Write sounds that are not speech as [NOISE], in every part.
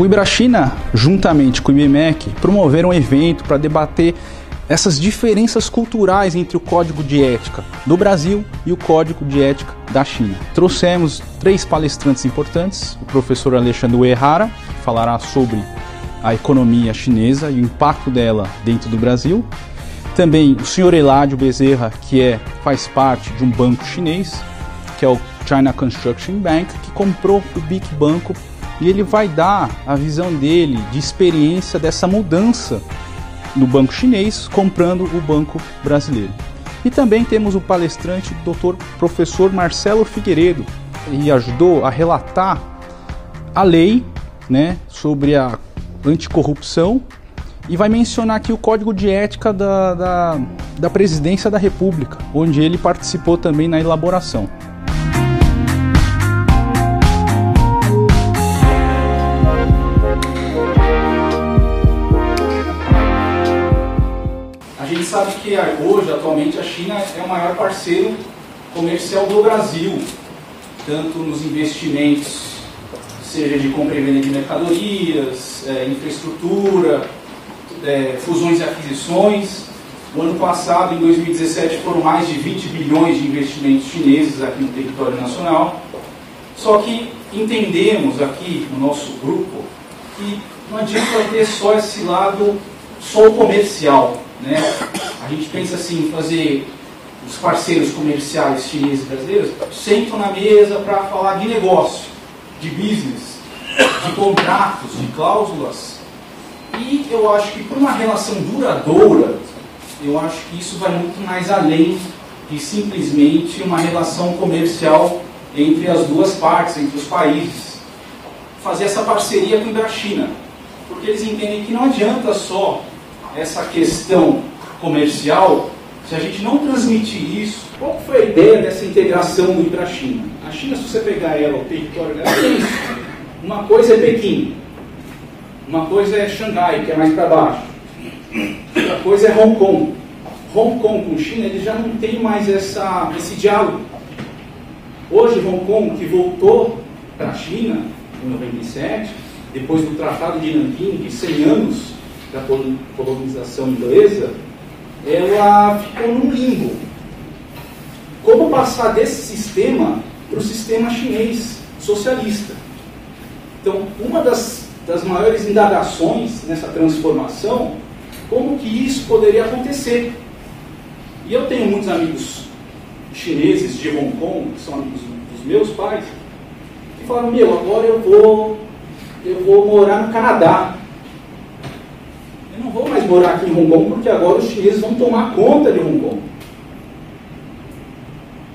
O Ibrachina, juntamente com o IBMEC, promoveram um evento para debater essas diferenças culturais entre o código de ética do Brasil e o código de ética da China. Trouxemos três palestrantes importantes: o professor Alexandre Uehara, que falará sobre a economia chinesa e o impacto dela dentro do Brasil. Também o senhor Eládio Bezerra, que é, faz parte de um banco chinês, que é o China Construction Bank, que comprou o Big Banco e ele vai dar a visão dele de experiência dessa mudança no banco chinês comprando o banco brasileiro. E também temos o palestrante Dr. Professor Marcelo Figueiredo, e ajudou a relatar a lei, né, sobre a anticorrupção e vai mencionar aqui o código de ética da, da, da presidência da República, onde ele participou também na elaboração. Sabe que hoje, atualmente, a China é o maior parceiro comercial do Brasil, tanto nos investimentos, seja de compra e venda de mercadorias, é, infraestrutura, é, fusões e aquisições. O ano passado, em 2017, foram mais de 20 bilhões de investimentos chineses aqui no território nacional. Só que entendemos aqui no nosso grupo que não adianta ter só esse lado só o comercial. Né? A gente pensa assim, fazer os parceiros comerciais chineses e brasileiros sentam na mesa para falar de negócio, de business, de contratos, de cláusulas. E eu acho que para uma relação duradoura, eu acho que isso vai muito mais além de simplesmente uma relação comercial entre as duas partes, entre os países. Fazer essa parceria com a China. Porque eles entendem que não adianta só essa questão comercial, se a gente não transmitir isso, qual foi a ideia dessa integração do para a China? A China, se você pegar ela, o território dela, é isso. Uma coisa é Pequim, uma coisa é Xangai, que é mais para baixo, outra coisa é Hong Kong. Hong Kong com China, ele já não tem mais essa, esse diálogo. Hoje, Hong Kong, que voltou para a China em 97, depois do Tratado de Nanquim, de 100 anos da colonização inglesa, ela ficou num limbo. Como passar desse sistema para o sistema chinês socialista? Então, uma das, das maiores indagações nessa transformação, como que isso poderia acontecer? E eu tenho muitos amigos chineses de Hong Kong, que são amigos dos meus pais, que falam, meu, agora eu vou, eu vou morar no Canadá não vou mais morar aqui em Hong Kong porque agora os chineses vão tomar conta de Hong Kong.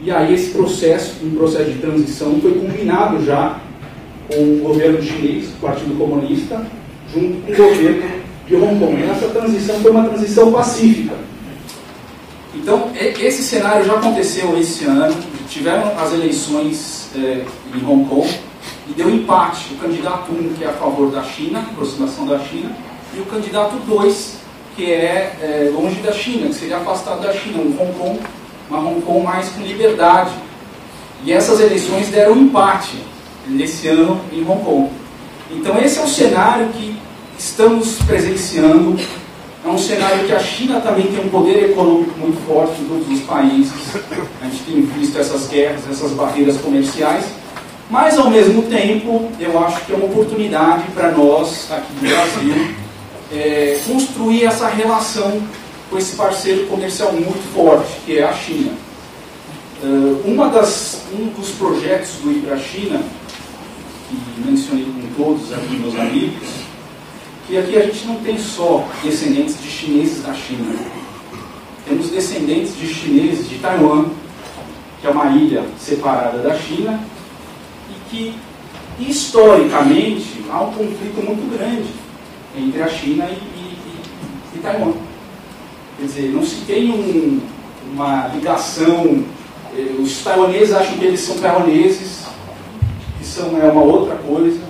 E aí esse processo, um processo de transição, foi combinado já com o governo chinês, o Partido Comunista, junto com o governo de Hong Kong. E essa transição foi uma transição pacífica. Então, esse cenário já aconteceu esse ano, tiveram as eleições é, em Hong Kong e deu empate. O candidato 1, um, que é a favor da China, aproximação da China, e o candidato 2, que é, é, longe da China, que seria afastado da China, um Hong Kong, uma Hong Kong mais com liberdade. E essas eleições deram um empate nesse ano em Hong Kong. Então esse é o cenário que estamos presenciando. É um cenário que a China também tem um poder econômico muito forte em todos os países. A gente tem visto essas guerras, essas barreiras comerciais. Mas, ao mesmo tempo, eu acho que é uma oportunidade para nós, aqui no Brasil, é, construir essa relação com esse parceiro comercial muito forte, que é a China. Uh, uma das, um dos projetos do Ir para a China, que mencionei com todos aqui, meus amigos, que aqui a gente não tem só descendentes de chineses da China. Temos descendentes de chineses de Taiwan, que é uma ilha separada da China, e que historicamente há um conflito muito grande entre a China e, e, e Taiwan. Quer dizer, não se tem um, uma ligação Eh, os taiwaneses acham que eles são taiwaneses, que são é uma outra coisa.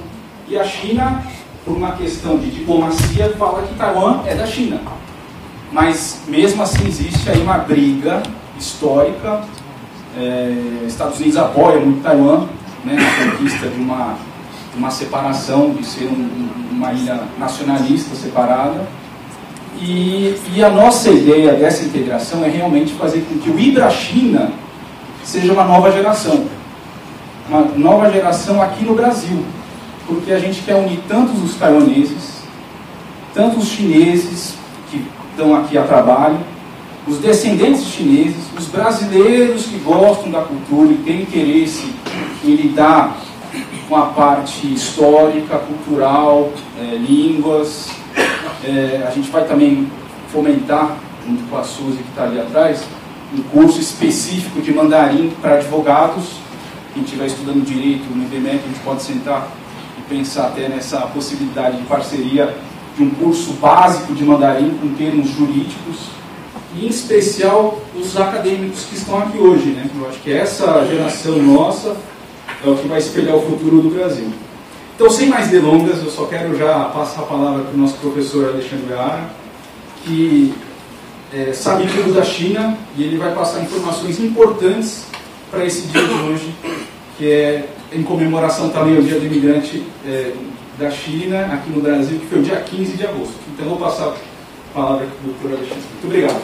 E a China, por uma questão de diplomacia, fala que Taiwan é da China. Mas mesmo assim existe aí uma briga histórica. É, Estados Unidos apoia muito Taiwan né, na conquista de uma, uma separação, de ser um, uma ilha nacionalista separada. E, e, a nossa ideia dessa integração é realmente fazer com que o Ibra-China seja uma nova geração. Uma nova geração aqui no Brasil. Porque a gente quer unir tantos os taiwaneses, tanto os chineses que estão aqui a trabalho, os descendentes chineses, os brasileiros que gostam da cultura e têm interesse em lidar com a parte histórica, cultural, é, línguas. É, a gente vai também fomentar, junto com a Suzy que está ali atrás, um curso específico de mandarim para advogados. Quem estiver estudando direito no IBMEC, a gente pode sentar e pensar até nessa possibilidade de parceria de um curso básico de mandarim com termos jurídicos e em especial os acadêmicos que estão aqui hoje. Né? Eu acho que essa geração nossa é o que vai espelhar o futuro do Brasil. Então, sem mais delongas, eu só quero já passar a palavra para o nosso professor Alexandre Ara, que é, sabe tudo da China e ele vai passar informações importantes para esse dia de hoje, que é em comemoração também ao Dia do Imigrante é, da China, aqui no Brasil, que foi o dia 15 de agosto. Então, vou passar a palavra para o doutor Alexandre. Muito obrigado.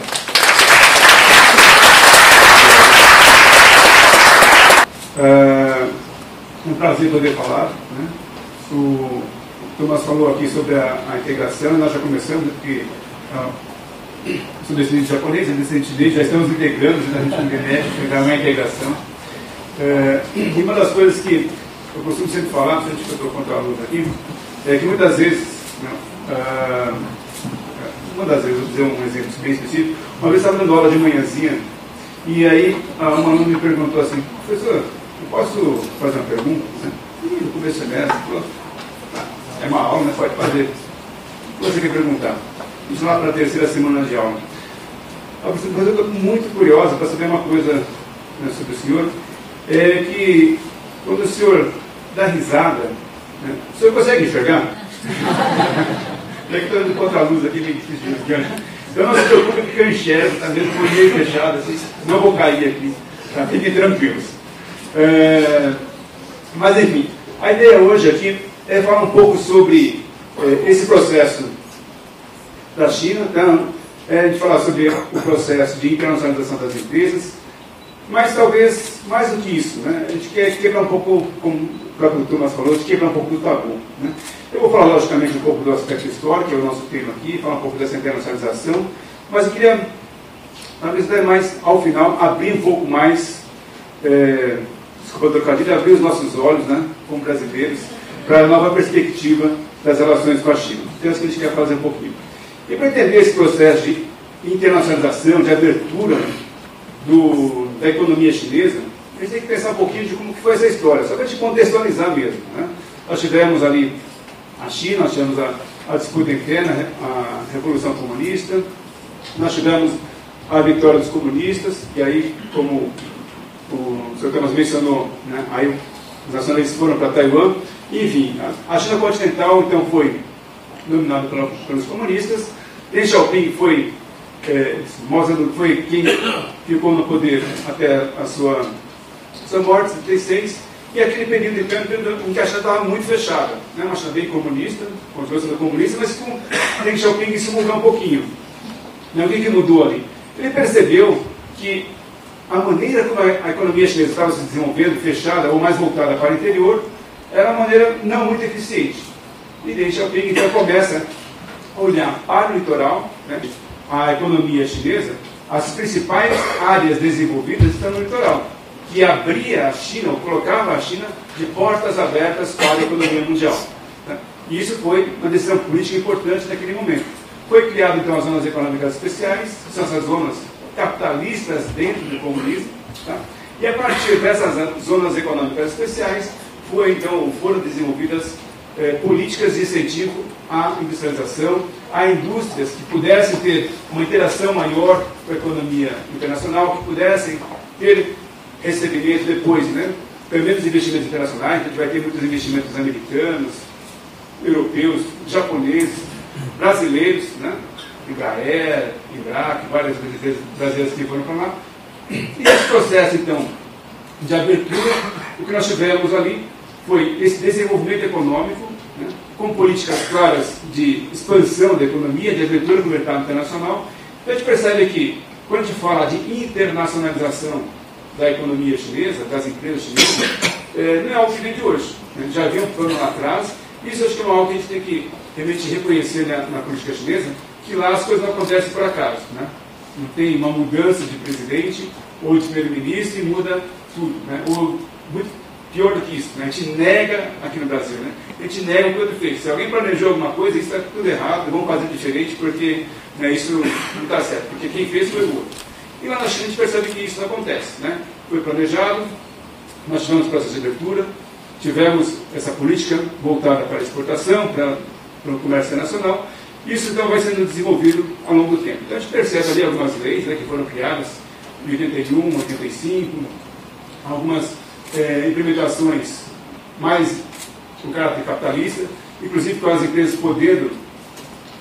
É um prazer poder falar. Né? O, Thomas falou aqui sobre a, a integração, nós já começamos, porque uh, sou descendente japonês, é descendente dele, já estamos integrando, né? a gente remete, chegar na integração. É, e uma das coisas que eu costumo sempre falar, se a gente estou contra a luz aqui, é que muitas vezes, né, uh, uma das vezes, vou dizer um exemplo bem específico, uma vez estava dando aula de manhãzinha, e aí uma aluna me perguntou assim, professor, eu posso fazer uma pergunta? E no começo do semestre, ah, é uma aula, né? pode fazer. Você quer perguntar? Isso lá para a terceira semana de aula. Mas eu estou muito curiosa para saber uma coisa né, sobre o senhor, é que quando o senhor dá risada, né, o senhor consegue enxergar? Já que estou indo contra a luz aqui, bem difícil de enxergar. Então não se preocupe que eu enxergo, está mesmo com o olho fechado, assim, não vou cair aqui. Tá? Fiquem tranquilos. É, mas enfim, a ideia hoje aqui é falar um pouco sobre é, esse processo da China, então, é gente falar sobre o processo de internacionalização das empresas, mas talvez mais do que isso, né? a gente quer quebrar um pouco, como o próprio Thomas falou, a gente quebrar um pouco do tabu. Né? Eu vou falar logicamente um pouco do aspecto histórico, que é o nosso tema aqui, falar um pouco dessa internacionalização, mas eu queria, talvez até mais ao final, abrir um pouco mais é, desculpa o trocadilho, abrir os nossos olhos, né, como brasileiros, para a nova perspectiva das relações com a China. Então, é isso que a gente quer fazer um pouquinho. E para entender esse processo de internacionalização, de abertura do, da economia chinesa, a gente tem que pensar um pouquinho de como que foi essa história, só para contextualizar mesmo. Né? Nós tivemos ali a China, nós tivemos a, a disputa interna, a Revolução Comunista, nós tivemos a vitória dos comunistas, e aí, como o Sr. Thomas mencionou, né, aí os nacionalistas foram para Taiwan, enfim, a China continental então foi dominada pelos comunistas, Deng Xiaoping foi, é, foi quem ficou no poder até a sua, sua morte, em 36, e aquele período de tempo em que a China estava muito fechada, né, uma China bem comunista, continuou sendo comunista, mas com Deng Xiaoping isso mudou um pouquinho. Né, o que, que mudou ali? Ele percebeu que a maneira como a economia chinesa estava se desenvolvendo, fechada ou mais voltada para o interior, era uma maneira não muito eficiente. E Deng Xiaoping então começa a olhar para o litoral, né, a economia chinesa, as principais áreas desenvolvidas estão no litoral, que abria a China, ou colocava a China de portas abertas para a economia mundial. Né. E isso foi uma decisão política importante naquele momento. Foi criado então as zonas econômicas especiais, que são essas zonas capitalistas dentro do comunismo. Tá? E a partir dessas zonas econômicas especiais, foi, então, foram desenvolvidas eh, políticas de incentivo à industrialização, a indústrias que pudessem ter uma interação maior com a economia internacional, que pudessem ter recebimento depois, né? Também dos investimentos internacionais, a gente vai ter muitos investimentos americanos, europeus, japoneses, brasileiros, né? Ibraer, Iraque, várias brasileiras que foram para lá. E esse processo, então, de abertura, o que nós tivemos ali foi esse desenvolvimento econômico, né, com políticas claras de expansão da economia, de abertura do mercado internacional. Então a gente percebe que, quando a gente fala de internacionalização da economia chinesa, das empresas chinesas, é, não é algo que vem de hoje. Né? Já havia um plano lá atrás, isso acho que é algo que a gente tem que realmente reconhecer na, na política chinesa, que lá as coisas não acontecem por acaso. Né? Não tem uma mudança de presidente ou de primeiro-ministro e muda tudo. Né? Ou, muito pior do que isso, né? a gente nega aqui no Brasil, né? a gente nega o que o outro fez. Se alguém planejou alguma coisa, isso está tudo errado, vamos fazer diferente porque né, isso não está certo, porque quem fez foi o outro. E lá na China a gente percebe que isso não acontece. Né? Foi planejado, nós tivemos processo de abertura, tivemos essa política voltada para a exportação, para, para o comércio nacional, isso então vai sendo desenvolvido ao longo do tempo. Então a gente percebe ali algumas leis né, que foram criadas em 81, 85, algumas é, implementações mais com caráter capitalista, inclusive com as empresas podendo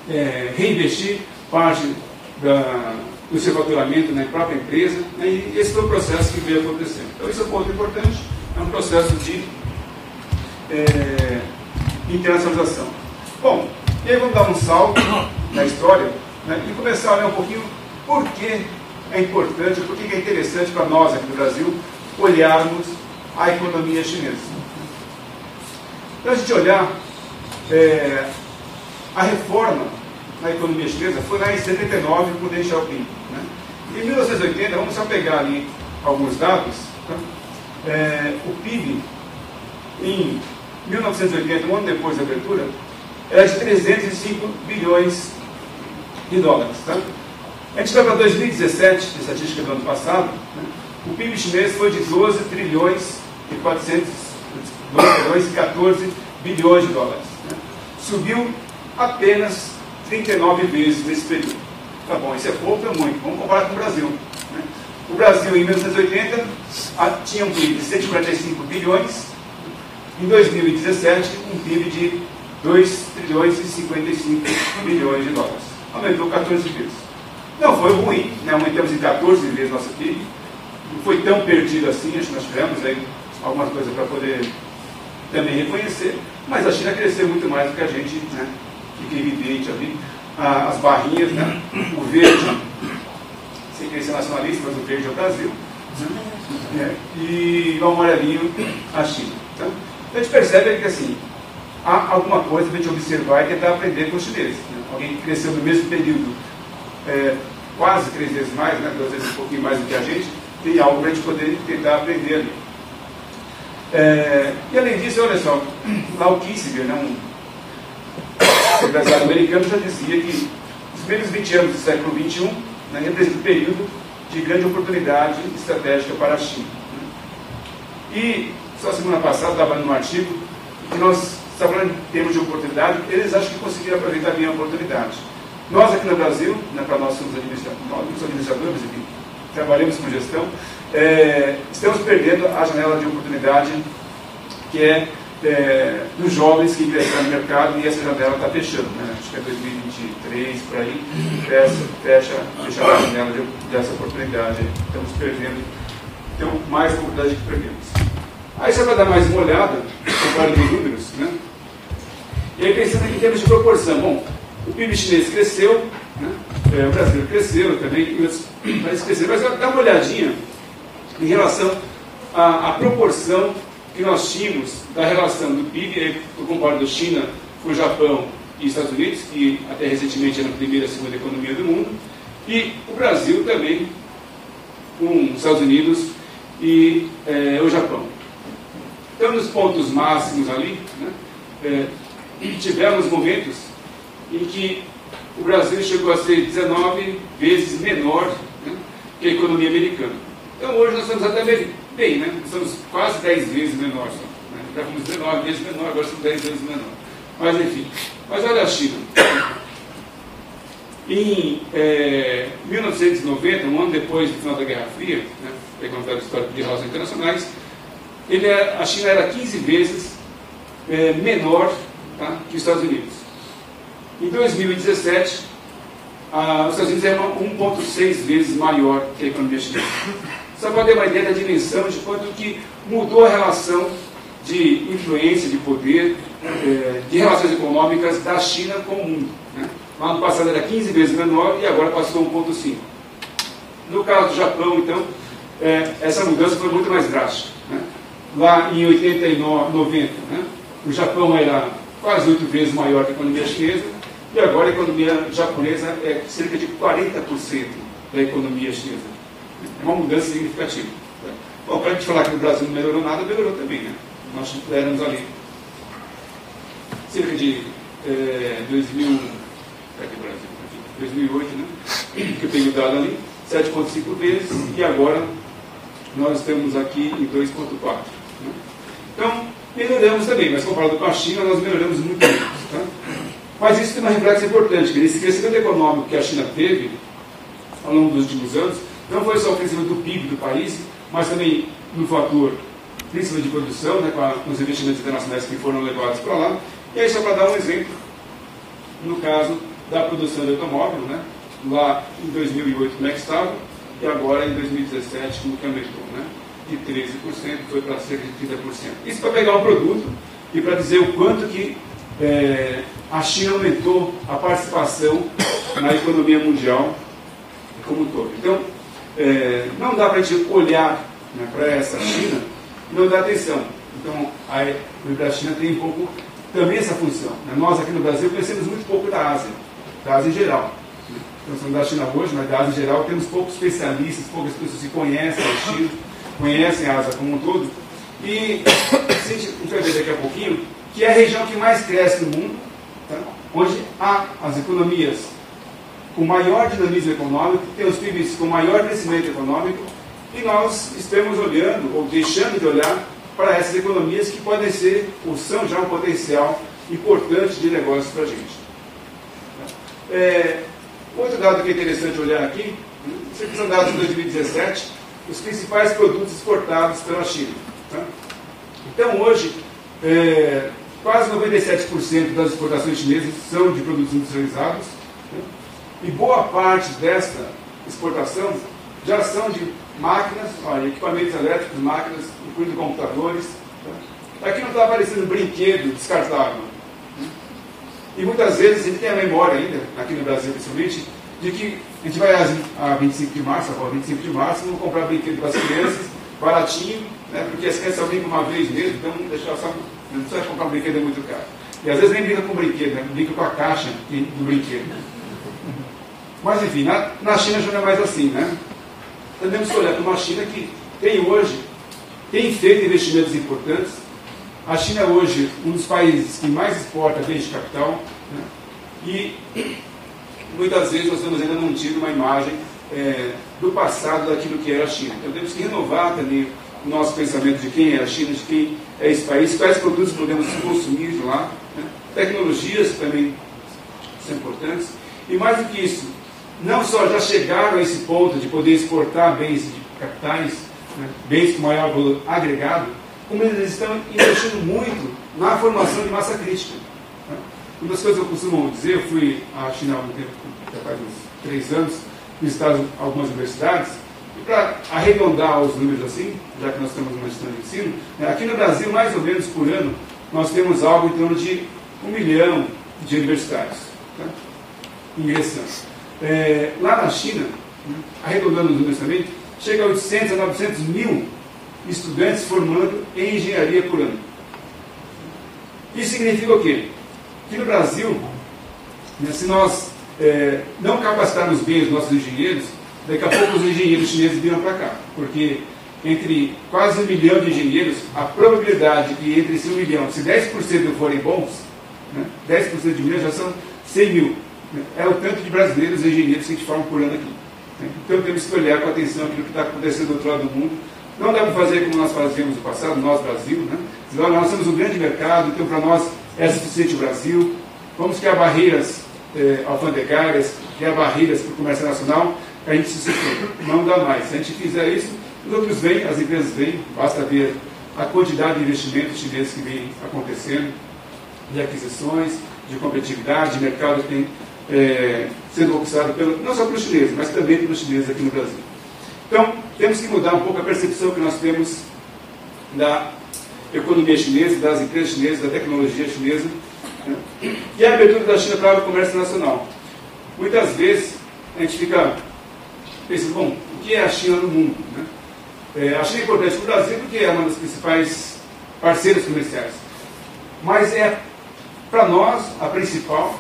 é, reinvestir parte da, do seu faturamento na própria empresa, né, e esse foi o processo que veio acontecendo. Então, isso é um ponto importante, é um processo de é, internacionalização. Bom, e aí vamos dar um salto na história né, e começar a olhar um pouquinho por que é importante, por que é interessante para nós aqui no Brasil olharmos a economia chinesa. Então, a gente olhar é, a reforma na economia chinesa foi lá em 79 com Deng Xiaoping. Né? Em 1980, vamos só pegar ali alguns dados, é, o PIB em 1980, um ano depois da abertura, era de 305 bilhões de dólares. Tá? A gente vai para 2017, estatística do ano passado, né? o PIB chinês foi de 12 trilhões e 400, 12 trilhões e 14 bilhões de dólares. Né? Subiu apenas 39 vezes nesse período. Tá bom, isso é pouco, é muito. Vamos comparar com o Brasil. Né? O Brasil, em 1980, tinha um PIB de 145 bilhões, em 2017, um PIB de 2 trilhões e 55 bilhões de dólares. Aumentou 14 vezes. Não foi ruim, né? aumentamos em 14 vezes nosso PIB. Não foi tão perdido assim, acho que nós tivemos aí algumas coisas para poder também reconhecer, mas a China cresceu muito mais do que a gente, né? fica evidente ali. Ah, as barrinhas, né? o verde, sem querer ser nacionalista, mas o verde é o Brasil. Né? E o amarelinho, a China. Então, a gente percebe que assim, há alguma coisa para a gente observar e tentar aprender com os chineses. Né? Alguém que cresceu no mesmo período, é, quase três vezes mais, né? duas vezes um pouquinho mais do que a gente, tem algo para a gente poder tentar aprender ali. É, e além disso, olha só, lá o Kissinger, né, um empresário americano, já dizia que os primeiros 20 anos do século XXI né, representam um período de grande oportunidade estratégica para a China. E só semana passada estava num artigo que nós estamos falando em termos de oportunidade, eles acham que conseguiram aproveitar bem a oportunidade. Nós aqui no Brasil, né, para nós somos administradores, administradores, enfim, trabalhamos com gestão, é, estamos perdendo a janela de oportunidade que é, é dos jovens que ingressaram no mercado e essa janela está fechando. Né? Acho que é 2023, por aí, fecha, fecha, fecha a janela de, dessa oportunidade. Estamos perdendo, temos mais oportunidade que perdemos. Aí você vai dar mais uma olhada, comparando os números, né? E aí pensando em termos de proporção, bom, o PIB chinês cresceu, né? é, o Brasil cresceu também, e outros [COUGHS] países cresceram, mas dá uma olhadinha em relação à, à, proporção que nós tínhamos da relação do PIB, eu comparo China com o Japão e Estados Unidos, que até recentemente era a primeira e segunda economia do mundo, e o Brasil também com os Estados Unidos e é, o Japão. Então, nos pontos máximos ali, né, é, tivemos momentos em que o Brasil chegou a ser 19 vezes menor né, que a economia americana. Então hoje nós estamos até bem, né? Estamos quase 10 vezes menor só. Né? Fomos 19 vezes menor, agora somos 10 vezes menor. Mas enfim. Mas olha a China. Em é, 1990, um ano depois do final da Guerra Fria, né, pegando o histórico de relações internacionais, ele é, a China era 15 vezes é, menor tá, que os Estados Unidos. Em 2017, a, os Estados Unidos é 1,6 vezes maior que a economia chinesa. Só para ter uma ideia da dimensão de quanto que mudou a relação de influência, de poder, é, de relações econômicas da China com o mundo. Né? No ano passado era 15 vezes menor e agora passou a 1,5. No caso do Japão, então, é, essa mudança foi muito mais drástica. Né? Lá em 89, 90, né? o Japão era quase oito vezes maior que a economia chinesa e agora a economia japonesa é cerca de 40% da economia chinesa. É uma mudança significativa. Bom, para a gente falar que no Brasil não melhorou nada, melhorou também. Né? Nós éramos ali cerca de é, 2000 aqui Brasil, 2008, né? que eu peguei o dado ali, 7,5 vezes, e agora nós estamos aqui em 2,4. Né? Então, melhoramos também, mas comparado com a China, nós melhoramos muito menos. Tá? Mas isso tem uma reflexão importante, que esse crescimento econômico que a China teve ao longo dos últimos anos, não foi só o crescimento do PIB do país, mas também no fator principalmente de produção, né, com, os investimentos internacionais que foram levados para lá. E aí, só para dar um exemplo, no caso da produção de automóvel, né? lá em 2008 como é que estava, e agora em 2017 como que aumentou, né? De 13% foi para cerca de 30%. Isso para pegar um produto e para dizer o quanto que é, a China aumentou a participação na economia mundial como um todo. Então, é, não dá para a gente olhar né, para essa China e não dar atenção. Então, a, a China tem um pouco também essa função. Né? Nós aqui no Brasil conhecemos muito pouco da Ásia da Ásia em geral. Estamos falando da China hoje, mas da Ásia em geral temos poucos especialistas, poucas pessoas que conhecem a China, conhecem a Ásia como um todo. E [COUGHS] a gente vai ver daqui a pouquinho que é a região que mais cresce no mundo, tá? onde há as economias com maior dinamismo econômico, tem os PIBs com maior crescimento econômico, e nós estamos olhando, ou deixando de olhar, para essas economias que podem ser, ou são já um potencial importante de negócio para a gente. É, outro dado que é interessante olhar aqui, isso aqui são dados de 2017, os principais produtos exportados pela China. Tá? Então, hoje, é, quase 97% das exportações chinesas são de produtos industrializados, né? e boa parte desta exportação já são de máquinas, olha, equipamentos elétricos, máquinas, incluindo computadores. Tá? Aqui não está aparecendo brinquedo descartável. E muitas vezes a gente tem a memória ainda, aqui no Brasil principalmente, de que a gente vai a 25 de março, a 25 de março, vamos comprar brinquedo para as crianças, baratinho, né, porque as crianças brincam uma vez mesmo, então deixar só, não precisa comprar um brinquedo é muito caro. E às vezes nem brinca com o brinquedo, né, brinca com a caixa do brinquedo. Mas enfim, na, na China já não é mais assim, né? Então temos que olhar para uma China que tem hoje, tem feito investimentos importantes, a China é hoje um dos países que mais exporta bens de capital né? e muitas vezes nós temos ainda mantido uma imagem é, do passado daquilo que era a China. Então temos que renovar também o nosso pensamento de quem é a China, de quem é esse país, quais produtos podemos consumir lá, né? tecnologias também são importantes. E mais do que isso, não só já chegaram a esse ponto de poder exportar bens de capitais, né? bens com maior valor agregado, como eles estão investindo muito na formação de massa crítica. Né? Uma das coisas que eu costumo dizer, eu fui à China há um tempo, já faz uns três anos, visitar algumas universidades, e para arredondar os números assim, já que nós temos uma gestão de ensino, né, aqui no Brasil, mais ou menos por ano, nós temos algo em torno de um milhão de universitários tá? ingressando. É, lá na China, né, arredondando os números também, chega a 800 a 900 mil estudantes formando em engenharia por ano. Isso significa o quê? Que no Brasil, né, se nós é, não capacitarmos bem os nossos engenheiros, daqui a pouco os engenheiros chineses viram para cá. Porque entre quase um milhão de engenheiros, a probabilidade que entre esse um milhão, se 10% forem bons, né, 10% de milhão já são 100 mil. Né, é o tanto de brasileiros engenheiros que a gente forma por ano aqui. Né. Então temos que olhar com atenção aquilo que está acontecendo do outro lado do mundo não dá para fazer como nós fazíamos no passado, nós Brasil, né? Nós temos um grande mercado, então para nós é suficiente o Brasil. Vamos criar barreiras é, alfandegárias, criar barreiras para o comércio nacional, a gente se. Não dá mais. Se a gente fizer isso, os outros vêm, as empresas vêm, basta ver a quantidade de investimentos chineses que vem acontecendo, de aquisições, de competitividade, de mercado que tem é, sendo conquistado pelo, não só pelos chineses, mas também pelos chineses aqui no Brasil. Então, temos que mudar um pouco a percepção que nós temos da economia chinesa, das empresas chinesas, da tecnologia chinesa e a abertura da China para o comércio nacional. Muitas vezes a gente fica pensando, bom, o que é a China no mundo? Né? É, a China é importante para o Brasil porque é uma das principais parceiras comerciais. Mas é, para nós, a principal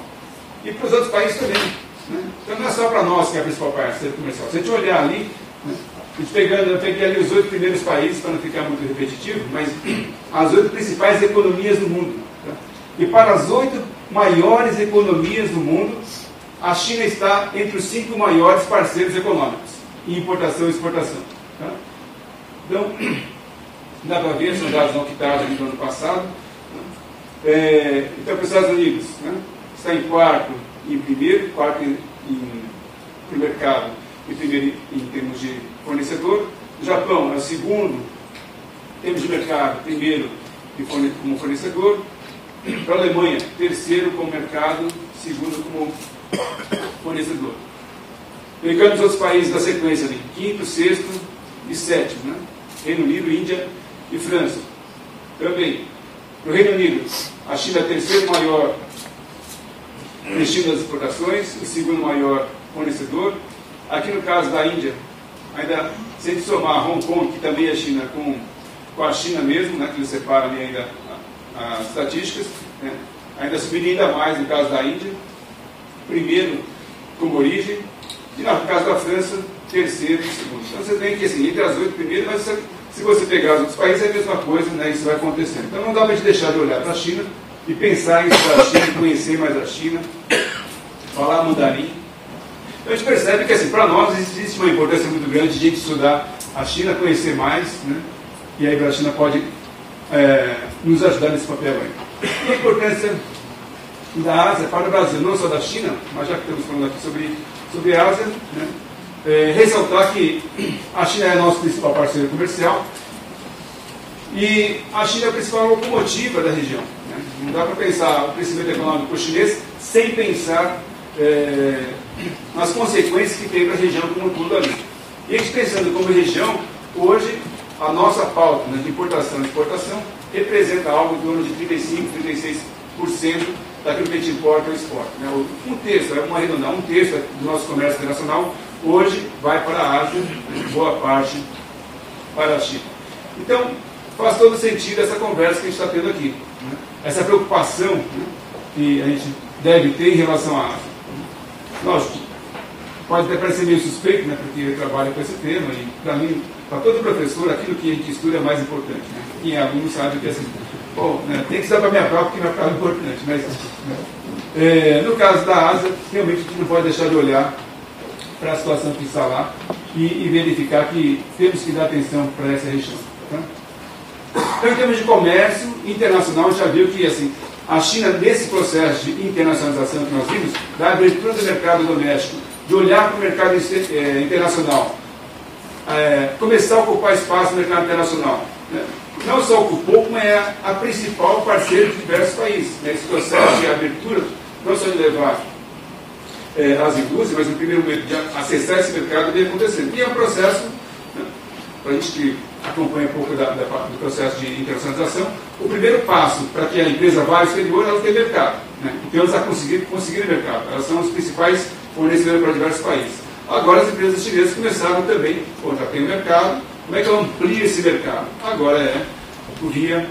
e para os outros países também. Né? Então não é só para nós que é a principal parceira comercial. Se a gente olhar ali, né? a gente pegando, eu peguei ali os oito primeiros países, para não ficar muito repetitivo, mas as oito principais economias do mundo. Tá? E para as oito maiores economias do mundo, a China está entre os cinco maiores parceiros econômicos em importação e exportação. Tá? Então, [CLEARS THROAT] dá para ver, são dados não quitados do ano passado. É, então, para os Estados Unidos, né, está em quarto em primeiro, quarto em, em, mercado e primeiro em termos de fornecedor. O Japão é o segundo em termos de mercado, primeiro como fornecedor. Para a Alemanha, terceiro como mercado, segundo como fornecedor. Pegando os outros países da sequência ali, quinto, sexto e sétimo. Né? Reino Unido, Índia e França. Também, no Reino Unido, a China é o terceiro maior destino das exportações, o segundo maior fornecedor. Aqui no caso da Índia, ainda sem somar Hong Kong, que também é China, com, com a China mesmo, né, que separa ali ainda as estatísticas, né, ainda subiria ainda mais no caso da Índia, primeiro como origem, e no caso da França, terceiro e segundo. Então você tem que, assim, entre as oito primeiras, mas você, se você pegar os outros países, é a mesma coisa, né? Isso vai acontecendo. Então não dá para a gente deixar de olhar para a China e pensar em estudar a China, conhecer mais a China, falar mandarim. Então a gente percebe que, assim, para nós existe uma importância muito grande de a gente estudar a China, conhecer mais, né? E aí a China pode é, nos ajudar nesse papel aí. E a importância da Ásia para o Brasil, não só da China, mas já que estamos falando aqui sobre, sobre a Ásia, né? é, ressaltar que a China é nosso principal parceiro comercial e a China é a principal locomotiva da região. Né? Não dá para pensar o crescimento econômico chinês sem pensar é, nas consequências que tem para a região como um todo ali. E a gente pensando como região, hoje a nossa pauta né, de importação e exportação representa algo em torno de 35%, 36% daquilo que a gente importa ou exporta. Né? Um terço, é uma arredondar, um terço do nosso comércio internacional hoje vai para a Ásia, boa parte para a China. Então, faz todo sentido essa conversa que a gente está tendo aqui. Né? Essa preocupação né, que a gente deve ter em relação à Ásia. Lógico, pode até parecer meio suspeito, né, porque eu trabalho com esse tema, e para mim, para todo professor, aquilo que a gente estuda é mais importante. Né? Quem é aluno sabe que é assim, bom, né, tem que estudar para minha prova, porque minha prova é importante. Mas, né, é, no caso da Ásia, realmente a gente não pode deixar de olhar para a situação que está lá e, e, verificar que temos que dar atenção para essa região. Tá? Então, em termos de comércio internacional, já viu que assim, a China, nesse processo de internacionalização que nós vimos, da abertura do mercado doméstico, de olhar para o mercado é, internacional, é, começar a ocupar espaço no mercado internacional. Né? Não só ocupou, como é a principal parceira de diversos países. Né? Esse processo de abertura, não só de levar é, as indústrias, mas no primeiro momento de acessar esse mercado vem acontecendo. E é um processo, né, para a gente que acompanha um pouco da, da, do processo de internacionalização, o primeiro passo para que a empresa vá ao exterior ela ter mercado. Né? Então elas conseguir, conseguir mercado. Elas são os principais fornecedores para diversos países. Agora as empresas chinesas começaram também, bom, já tem mercado, como é que ela amplia esse mercado? Agora é por via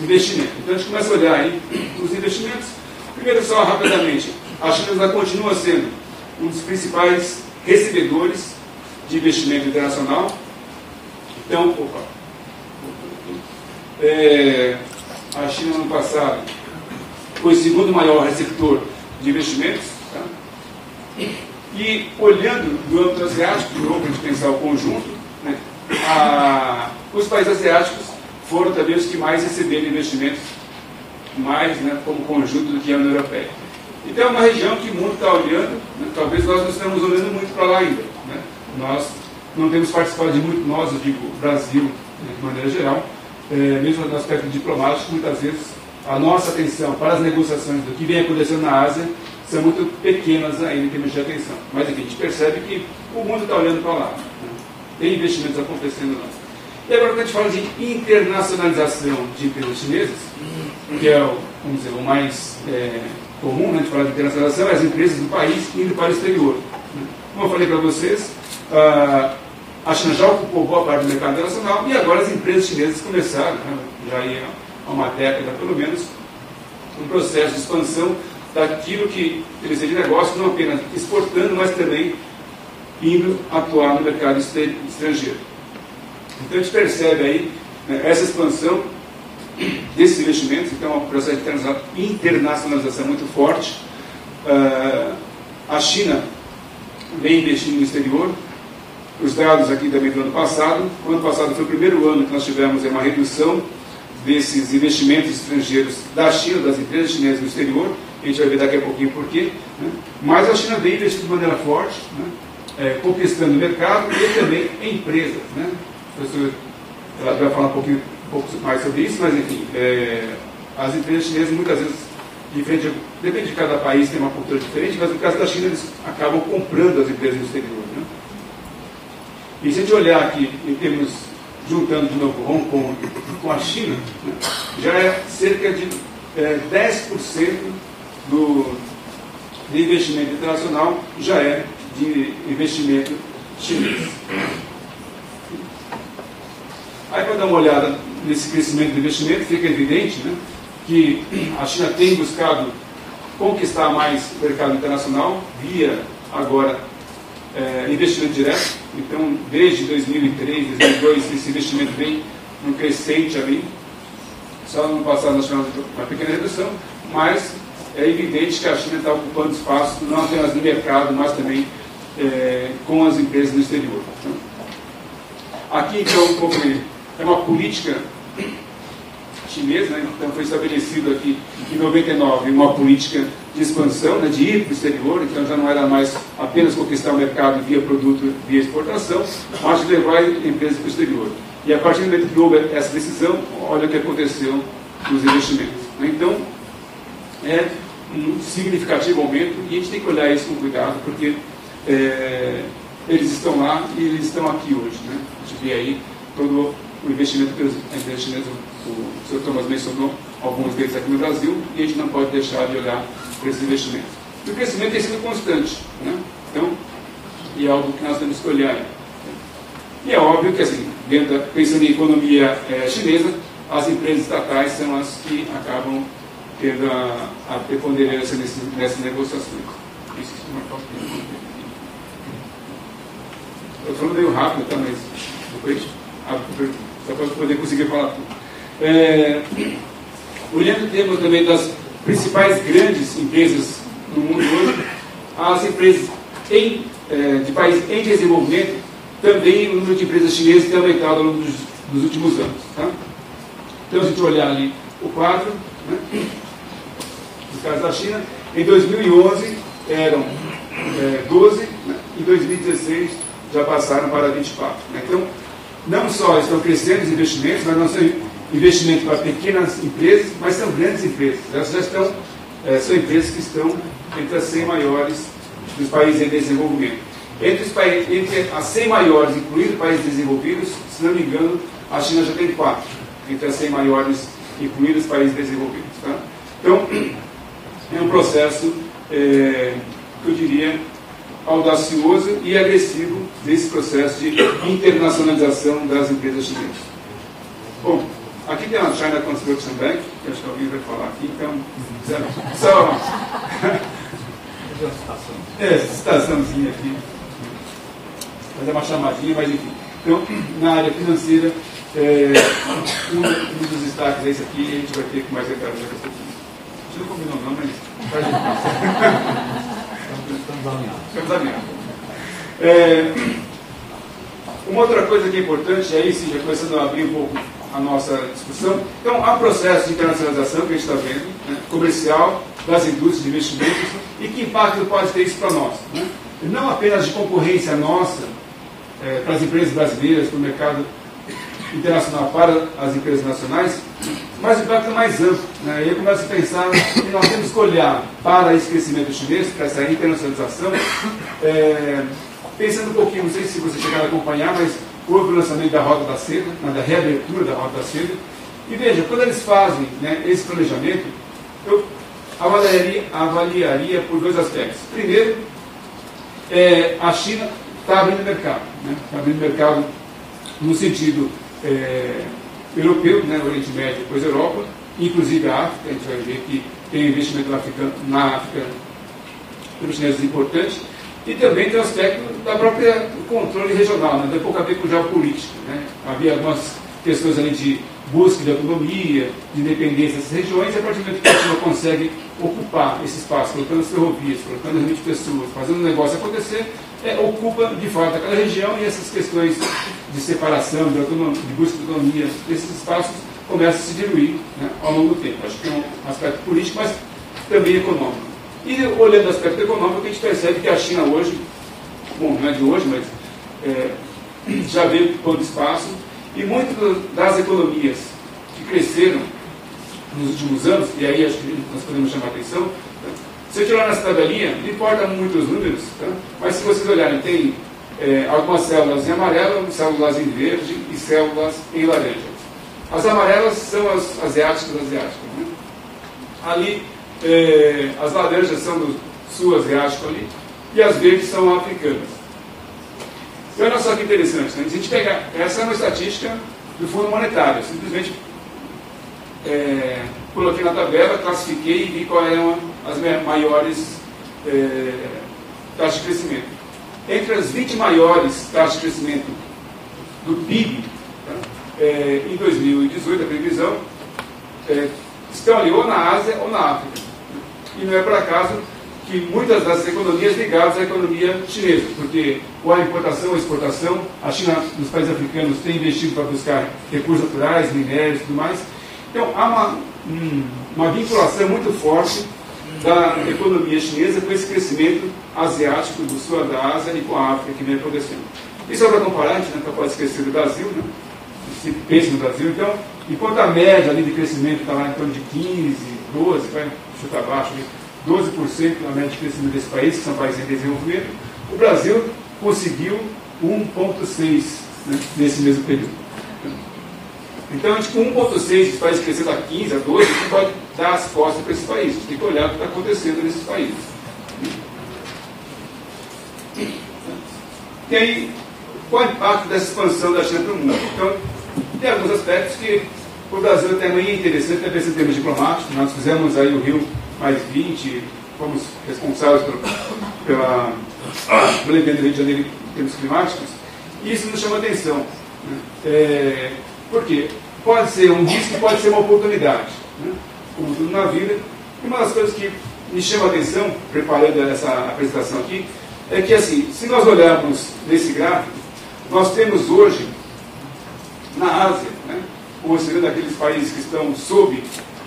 investimento. Então a gente começa a olhar aí os investimentos. Primeiro só rapidamente, a China continua sendo um dos principais recebedores de investimento internacional. Então, opa, é, a China no passado foi o segundo maior receptor de investimentos. Tá? E olhando do âmbito asiático, de novo, a gente pensar o conjunto, né, a, os países asiáticos foram também os que mais receberam investimentos, mais né, como conjunto do que a União Europeia. Então é uma região que o mundo está olhando, né? talvez nós não estamos olhando muito para lá ainda. Né? Nós não temos participado de muito, nós, eu digo Brasil, né, de maneira geral, é, mesmo no aspecto diplomático, muitas vezes a nossa atenção para as negociações do que vem acontecendo na Ásia são muito pequenas ainda em termos de atenção. Mas enfim, a gente percebe que o mundo está olhando para lá. Né? Tem investimentos acontecendo lá. E agora, quando a gente fala de internacionalização de empresas chinesas, que é o, vamos dizer, o mais é, comum né, de falar de internacionalização, é as empresas do país indo para o exterior. Né? Como eu falei para vocês, a China já ocupou boa parte do mercado internacional e agora as empresas chinesas começaram, né, já há uma década pelo menos, um processo de expansão daquilo que eles de negócio, não apenas exportando, mas também indo atuar no mercado estrangeiro. Então a gente percebe aí né, essa expansão desses investimentos, então é um processo de internacionalização muito forte. Uh, a China vem investindo no exterior. Os dados aqui também do ano passado. O ano passado foi o primeiro ano que nós tivemos uma redução desses investimentos estrangeiros da China, das empresas chinesas no exterior. A gente vai ver daqui a pouquinho por quê. Né? Mas a China vem investindo de maneira forte, né? é, conquistando o mercado e também empresas. Né? professor ela vai falar um pouquinho um pouco mais sobre isso, mas enfim, é, as empresas chinesas muitas vezes, diferente, depende de cada país, tem uma cultura diferente, mas no caso da China eles acabam comprando as empresas no exterior. Né? E se a gente olhar aqui em termos, juntando de novo Hong Kong com a China, né, já é cerca de é, 10% do, de investimento internacional já é de investimento chinês. Aí, para dar uma olhada nesse crescimento do investimento, fica evidente né, que a China tem buscado conquistar mais o mercado internacional via, agora, é, investimento direto. Então, desde 2003, 2002, esse investimento vem um crescente ali. Só no ano passado nós tivemos uma pequena redução, mas é evidente que a China está ocupando espaço não apenas no mercado, mas também é, com as empresas no exterior. Aqui, então, é uma política chinesa, né? então foi estabelecido aqui em 99 uma política de expansão, né? de ir para o exterior, então já não era mais apenas conquistar o mercado via produto, via exportação, mas levar empresas para o exterior. E a partir do momento que houve essa decisão, olha o que aconteceu nos investimentos. Né? Então, é um significativo aumento e a gente tem que olhar isso com cuidado, porque é, eles estão lá e eles estão aqui hoje. Né? A gente vê aí todo o investimento que empresa chinesa, o Sr. Thomas mencionou alguns deles aqui no Brasil, e a gente não pode deixar de olhar para esses investimentos. E o crescimento tem sido constante. Né? Então, e é algo que nós temos que olhar. E é óbvio que, assim, dentro pensando em economia é, chinesa, as empresas estatais são as que acabam tendo a, a preponderância nesse, nessas negociações. Isso é Estou falando meio rápido, tá? Mas depois só para poder conseguir falar tudo. É, olhando o tema também das principais grandes empresas no mundo hoje, as empresas em, é, de países em desenvolvimento, também o número de empresas chinesas tem aumentado ao longo dos, dos últimos anos. Tá? Então, se a gente olhar ali o quadro, né, no caso da China, em 2011 eram é, 12, né, em 2016 já passaram para 24. Né? Então, não só estão crescendo os investimentos, mas não são investimentos para pequenas empresas, mas são grandes empresas. Elas já estão, é, são empresas que estão entre as 100 maiores dos países em desenvolvimento. Entre, os países, entre as 100 maiores, incluindo países desenvolvidos, se não me engano, a China já tem quatro, entre as 100 maiores, incluindo os países desenvolvidos. Tá? Então, é um processo é, que eu diria audacioso e agressivo desse processo de internacionalização das empresas chinesas. Bom, aqui tem a China Construction Bank, que acho que alguém vai falar aqui, então, só... é, citaçãozinha aqui. Fazer uma chamadinha, mas enfim. Então, na área financeira, é, um, dos destaques é esse aqui, a gente vai ter que mais detalhes daqui. Gente não combinou não, mas faz de Estamos alinhados. Estamos alinhados. É, uma outra coisa que é importante, aí sim, já começando a abrir um pouco a nossa discussão. Então, há processo de internacionalização que a gente está vendo, né, comercial, das indústrias de investimentos, e que impacto pode ter isso para nós. Né? Não apenas de concorrência nossa, é, para as empresas brasileiras, para o mercado internacional, para as empresas nacionais, mas o impacto é mais amplo. Né? E eu começo a pensar que nós temos que olhar para esse crescimento chinês, para essa internacionalização, é, pensando um pouquinho, não sei se vocês chegaram a acompanhar, mas houve o lançamento da Rota da Seda, né, da reabertura da Rota da Seda. E veja, quando eles fazem né, esse planejamento, eu avaliaria, avaliaria por dois aspectos. Primeiro, é, a China está abrindo mercado. Né? Está abrindo mercado no sentido é, europeu, né, Oriente Médio, depois Europa, inclusive a África, a gente vai ver que tem investimento na África, na África pelos chineses importante, e também tem o aspecto da própria controle regional, né, tem pouco a ver com geopolítica. Né? Havia algumas questões ali de busca de autonomia, de independência dessas regiões, e a partir do momento que a China consegue ocupar esse espaço, colocando as ferrovias, colocando de pessoas, fazendo o negócio acontecer, é, ocupa de fato aquela região e essas questões de separação, de, autonomia, de busca de autonomia desses espaços começam a se diluir né, ao longo do tempo. Acho que é um aspecto político, mas também econômico. E olhando o aspecto econômico, a gente percebe que a China hoje, bom, não é de hoje, mas é, já veio ocupando espaço, e muitas das economias que cresceram nos últimos anos, e aí acho que nós podemos chamar a atenção, se eu tirar nessa tabelinha, não importa muito os números, tá? mas se vocês olharem, tem é, algumas células em amarelo, células em verde e células em laranja. As amarelas são as asiáticas asiáticas. Né? Ali, é, as laranjas são do sul asiático ali, e as verdes são africanas. E olha só que interessante, né? se a gente pegar, essa é uma estatística do Fundo Monetário, simplesmente é, coloquei na tabela, classifiquei e vi quais eram as maiores é, taxas de crescimento. Entre as 20 maiores taxas de crescimento do PIB, tá? é, em 2018, a previsão, é, estão ali ou na Ásia ou na África. E não é por acaso que muitas das economias ligadas à economia chinesa, porque ou a importação ou a exportação, a China, nos países africanos, tem investido para buscar recursos naturais, minérios e tudo mais. Então, há uma, uma vinculação muito forte da economia chinesa com esse crescimento asiático do sul da Ásia e com a África que vem acontecendo. Isso é para comparar, a gente nunca pode esquecer do Brasil, né? se pensa no Brasil, então, enquanto a média ali de crescimento está lá em torno de 15, 12, vai chutar baixo, 12% na média de crescimento desse país, que são países em desenvolvimento, o Brasil conseguiu 1,6 né, nesse mesmo período. Então, com 1,6 os países crescendo a 15, a 12, a gente pode dar as costas para esses países. Tem que olhar o que está acontecendo nesses países. E aí, qual é o impacto dessa expansão da China para o mundo? Então, tem alguns aspectos que o Brasil também é interessante, até em termos diplomáticos. Nós fizemos aí o Rio mais 20, fomos responsáveis pelo, pela, pelo evento do Rio de Janeiro em termos climáticos, e isso nos chama atenção. Né? É, por quê? Pode ser um risco, pode ser uma oportunidade, né? como tudo na vida. E uma das coisas que me chama a atenção, preparando essa apresentação aqui, é que assim, se nós olharmos nesse gráfico, nós temos hoje na Ásia, né, considerando aqueles países que estão sob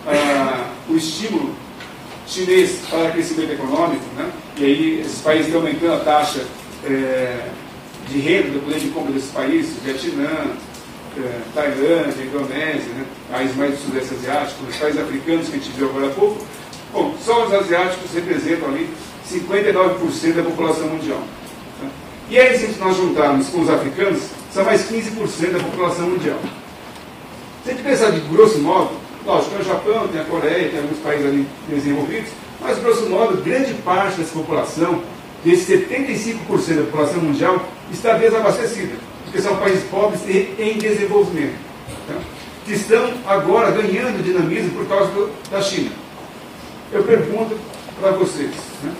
ah, o estímulo chinês para crescimento econômico, né? e aí esses países estão aumentando a taxa é, de renda do poder de compra desses países, Vietnã, é, Tailândia, Indonésia, né? países mais do Sudeste Asiático, os países africanos que a gente viu agora há pouco, bom, só os asiáticos representam ali 59% da população mundial. Tá? E aí, se nós juntarmos com os africanos, são mais 15% da população mundial. Se a gente pensar de grosso modo, Lógico, tem o Japão, tem a Coreia, tem alguns países ali desenvolvidos, mas, grosso modo, grande parte dessa população, desse 75% da população mundial, está desabastecida, são países pobres e em desenvolvimento, tá? que estão agora ganhando dinamismo por causa do, da China. Eu pergunto para vocês, né?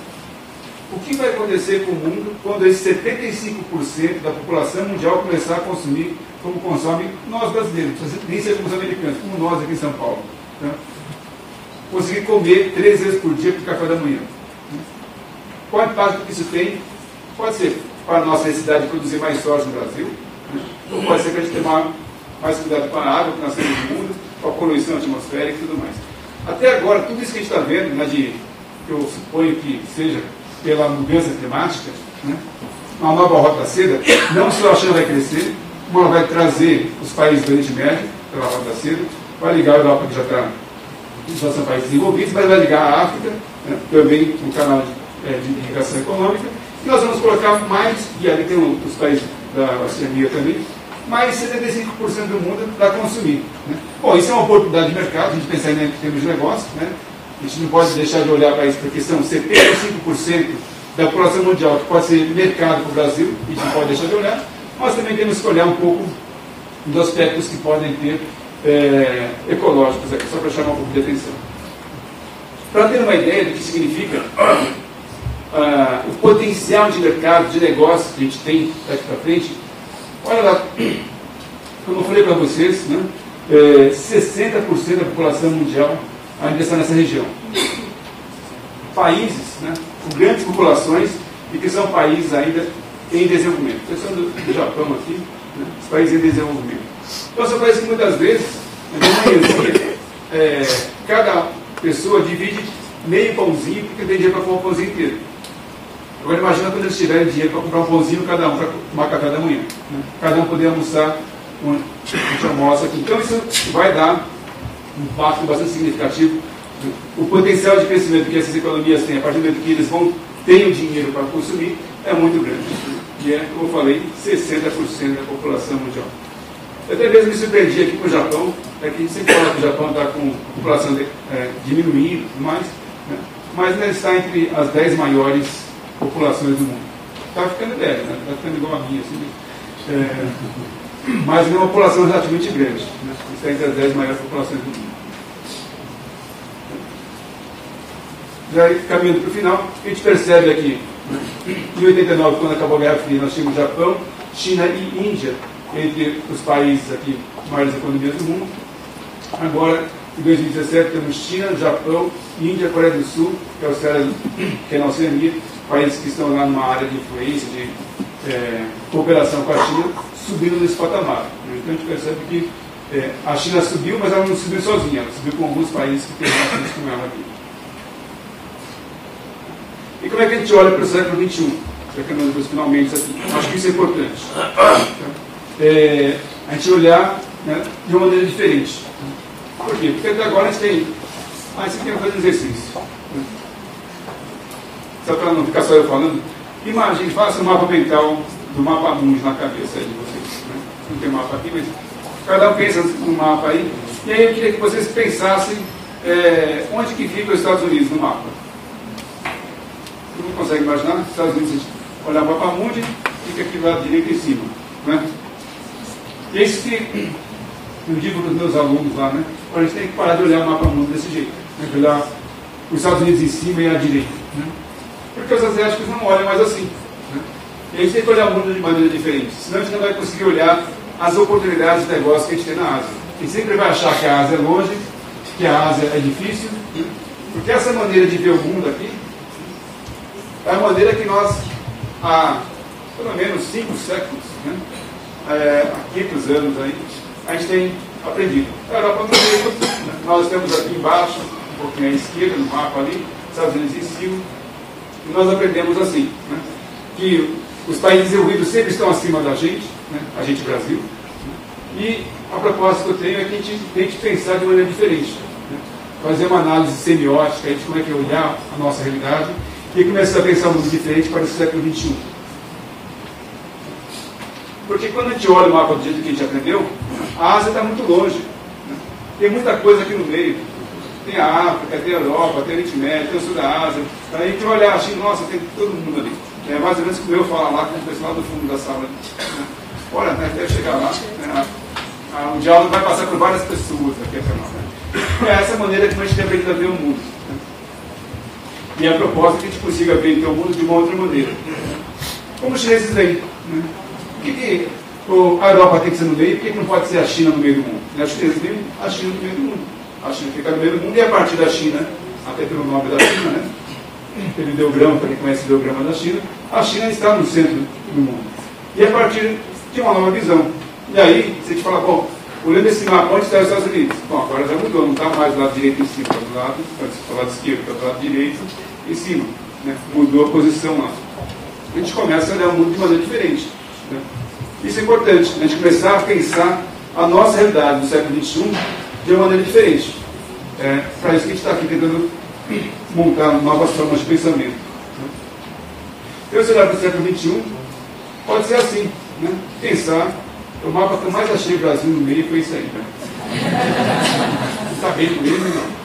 o que vai acontecer com o mundo quando esse 75% da população mundial começar a consumir como consome nós brasileiros, nem ser como os americanos, como nós aqui em São Paulo. Tá? Conseguir comer três vezes por dia para o café da manhã. Qual impacto que isso tem? Pode ser para a nossa necessidade de produzir mais soja no Brasil, ou pode ser para a gente ter uma mais cuidado com a água que nós temos no mundo, com a poluição atmosférica e tudo mais. Até agora, tudo isso que a gente está vendo, né, de, que eu suponho que seja pela mudança climática, né, uma nova rota da seda, não só a China vai crescer, uma vai trazer os países do Oriente Médio, pela rota da seda, vai ligar a Europa, que já está já são países desenvolvidos, mas vai ligar a África, né, também no canal de, é, de irrigação econômica, e nós vamos colocar mais, e ali tem os países da Oceania também, mais 75% do mundo para consumir. Né? Bom, isso é uma oportunidade de mercado, a gente pensar em termos de negócio, né? a gente não pode deixar de olhar para isso, porque são 75% da população mundial que pode ser mercado para o Brasil, a gente não pode deixar de olhar, mas também temos que olhar um pouco dos aspectos que podem ter é, ecológicos aqui, só para chamar um pouco de atenção. Para ter uma ideia do que significa ah, o potencial de mercado, de negócio que a gente tem daqui para frente, olha lá, como eu falei para vocês, né, é, 60% da população mundial ainda está nessa região. Países né, com grandes populações e que são países ainda em desenvolvimento. Pensando no Japão aqui, né, os países em desenvolvimento. Então, são países que muitas vezes, na manhãzinha, é, cada pessoa divide meio pãozinho porque tem dinheiro para comer um pãozinho inteiro. Agora imagina quando eles tiverem dinheiro para comprar um pãozinho cada um para tomar café da manhã. Né? Cada um poder almoçar, um, a gente almoça aqui. Então isso vai dar um impacto bastante significativo. O potencial de crescimento que essas economias têm, a partir do momento que eles vão ter o dinheiro para consumir, é muito grande. E é, como eu falei, 60% da população mundial. Eu até mesmo me surpreendi aqui com o Japão, é que a gente sempre fala que o Japão está com a população de, é, diminuindo, mas, né? mas ainda está entre as 10 maiores populações do mundo. Está ficando velho, né? está ficando igual a minha. Assim, é, mas é uma população relativamente grande. Né? Está entre as 10 maiores populações do mundo. Já caminhando para o final, a gente percebe aqui, em 89, quando acabou a Guerra Fria, nós tínhamos Japão, China e Índia entre os países aqui, maiores economias do mundo. Agora, em 2017, temos China, Japão, Índia, Coreia do Sul, que é, o que é na Oceania, países que estão lá numa área de influência, de é, cooperação com a China, subindo nesse patamar. Então a gente percebe que é, a China subiu, mas ela não subiu sozinha, ela subiu com alguns países que têm relações com ela aqui. E como é que a gente olha para o século XXI? Já caminhamos finalmente aqui. Acho que isso é importante. É, a gente olhar né, de uma maneira diferente. Por quê? Porque até agora a gente tem. Ah, isso aqui é fazer exercício. Só para não ficar só eu falando. Imagine, faça um mapa mental do mapa mundo na cabeça de vocês. Né? Não tem mapa aqui, mas cada um pensa no mapa aí. E aí eu queria que vocês pensassem é, onde que fica os Estados Unidos no mapa. Todo mundo consegue imaginar? Estados Unidos, olhar o mapa mundo, fica aqui lá direito em cima. Né? E é que eu digo para os meus alunos lá, né? A gente tem que parar de olhar o mapa mundo desse jeito. Né? Olhar os Estados Unidos em cima e à direita. Né? Porque os asiáticos não olham mais assim. Né? E a gente tem que olhar o mundo de maneira diferente. Senão a gente não vai conseguir olhar as oportunidades de negócio que a gente tem na Ásia. A gente sempre vai achar que a Ásia é longe, que a Ásia é difícil, porque essa maneira de ver o mundo aqui é a maneira que nós, há pelo menos cinco séculos, né? é, há 500 anos aí, a gente tem aprendido. A Europa né? nós temos aqui embaixo, um pouquinho à esquerda, no mapa ali, Estados Unidos em cima, e nós aprendemos assim, né? que os países desenvolvidos sempre estão acima da gente, né? a gente Brasil, né? e a proposta que eu tenho é que a gente tente pensar de maneira diferente, né? fazer uma análise semiótica de como é que é olhar a nossa realidade e começar a pensar mundo diferente para o século XXI. Porque quando a gente olha o mapa do jeito que a gente aprendeu, a Ásia está muito longe. Né? Tem muita coisa aqui no meio. Tem a África, tem a Europa, tem o Oriente Médio, tem o Sul da Ásia. Aí a gente olha assim, nossa, tem todo mundo ali. É mais ou menos como eu falar lá com o pessoal do fundo da sala. Né? Olha, né, até chegar lá, né, a, o diálogo vai passar por várias pessoas aqui até lá. Né? É essa maneira que a gente tem aprendido a ver o mundo. Né? E a proposta é que a gente consiga ver então, o mundo de uma outra maneira. Como os chineses veem. Né? Por que, que a Europa tem que ser no meio? Por que, que não pode ser a China no meio do mundo? Os chineses veem a China no meio do mundo. A China fica no meio do mundo e a partir da China, até pelo nome da China, né? pelo ideograma, para quem conhece o ideograma da China, a China está no centro do mundo. E a partir de uma nova visão. E aí, a gente fala, bom, olhando esse mapa, onde está os Estados Unidos? Bom, agora já mudou, não está mais do lado direito em cima, está do lado, está do lado esquerdo, está do lado direito em cima. Né? Mudou a posição lá. A gente começa a olhar o mundo de maneira diferente. Né? Isso é importante, a gente começar a pensar a nossa realidade do século XXI de uma maneira diferente. É, para isso que a gente está aqui tentando montar novas formas de pensamento. Né? Então, se olhar para o século XXI, pode ser assim, né? pensar, o mapa que eu mais achei o Brasil no meio foi isso aí. Né? Está bem com ele, não.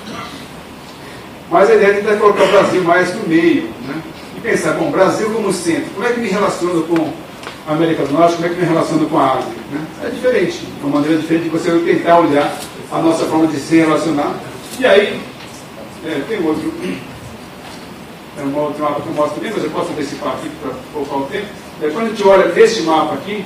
Mas a ideia é tentar colocar o Brasil mais no meio, né? e pensar, bom, Brasil como centro, como é que me relaciono com a América do Norte, como é que me relaciono com a Ásia? Né? É diferente, uma maneira diferente de você tentar olhar a nossa forma de se relacionar. E aí, é, tem outro, [COUGHS] é um outro mapa que eu mostro também, mas eu posso antecipar aqui para poupar o tempo. É, quando a gente olha deste mapa aqui,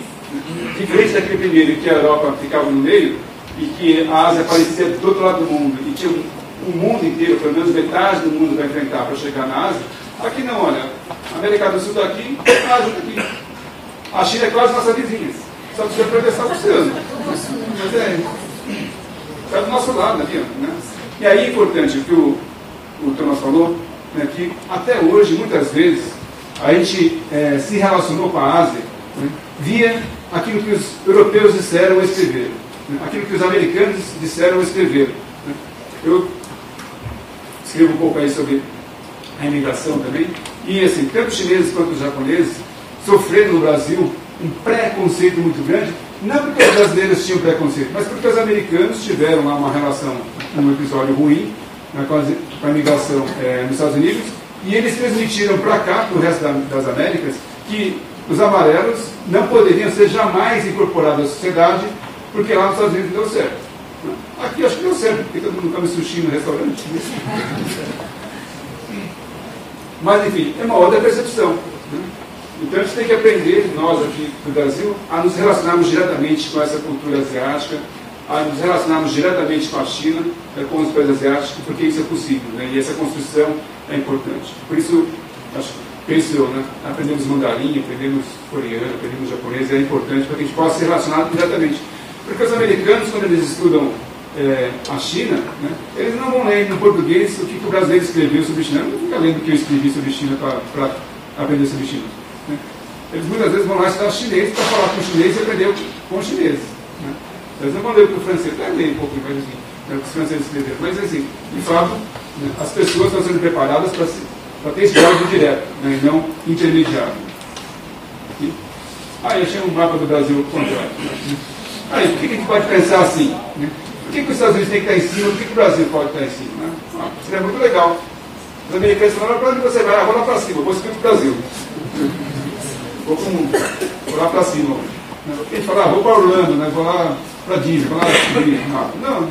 diferente daquele primeiro, que a Europa ficava no meio, e que a Ásia aparecia do outro lado do mundo, e tinha um mundo inteiro, pelo menos metade do mundo para enfrentar para chegar na Ásia, aqui não, olha, a América do Sul está aqui, a Ásia está aqui. A China é quase nossa vizinha, só precisa atravessar o oceano. Mas é, está do nosso lado aqui, né? E aí é importante o que o, o Thomas falou, né, que até hoje, muitas vezes, a gente é, se relacionou com a Ásia né, via aquilo que os europeus disseram ou escreveram, né, aquilo que os americanos disseram ou escreveram. Né. Eu escrevo um pouco aí sobre a imigração também, e assim, tanto os chineses quanto os japoneses sofreram no Brasil um preconceito muito grande, não porque os brasileiros tinham preconceito, mas porque os americanos tiveram lá uma relação, um episódio ruim né, com, a, imigração é, nos Estados Unidos, e eles transmitiram para cá, para o resto da, das Américas, que os amarelos não poderiam ser jamais incorporados à sociedade, porque lá nos Estados Unidos deu certo. Aqui acho que deu certo, porque todo mundo come sushi no restaurante. [LAUGHS] Mas, enfim, é uma outra percepção. Né? Então a gente tem que aprender, nós aqui do Brasil, a nos relacionarmos diretamente com essa cultura asiática, a nos relacionarmos diretamente com a China, né, com os países asiáticos, porque isso é possível, né? e essa construção é importante. Por isso, acho, penso eu, né? aprendemos mandarim, aprendemos coreano, aprendemos japonês, é importante para que a gente possa se relacionar diretamente. Porque os americanos, quando eles estudam é, a China, né, eles não vão ler no português o que, que o brasileiro escreveu sobre China. Eu não fica lendo o que eu escrevi sobre China para aprender sobre China. Eles muitas vezes vão lá estudar chinês para falar com o chinês e aprender com os chineses. Né? Eles não vão ler o francês, até ler um pouquinho, mas assim, né, o os franceses escreveram. Mas assim, de fato, né, as pessoas estão sendo preparadas para ter esse diálogo direto, né, e não intermediário. E, ah, eu achei um mapa do Brasil contrário. Né? Aí, por que, a gente pode pensar assim? Né? Por que, que os Estados Unidos têm que estar em cima? Por que, que o Brasil pode estar em cima? Né? Ah, seria muito legal. Os americanos falaram, para onde você vai? Ah, vou lá para cima, vou seguir o Brasil vou, com, vou lá para cima. A gente fala, ah, vou para Orlando, né? vou lá para Disney, vou lá subir o mapa. Não,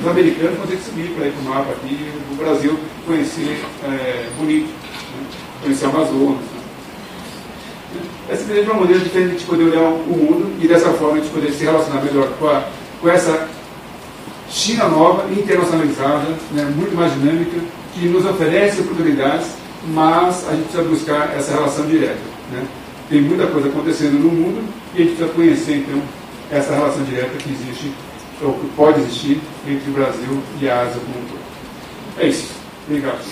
os americanos vão ter que subir para ir para o mapa aqui, o Brasil conhecer é, bonito, né? conhecer Amazonas. Né? Essa é uma maneira diferente de poder olhar o mundo e dessa forma a gente poder se relacionar melhor com, a, com essa China nova, internacionalizada, né? muito mais dinâmica, que nos oferece oportunidades, mas a gente precisa buscar essa relação direta. Né? Tem muita coisa acontecendo no mundo e a gente precisa conhecer, então, essa relação direta que existe, ou que pode existir, entre o Brasil e a Ásia como um todo. É isso. Obrigado.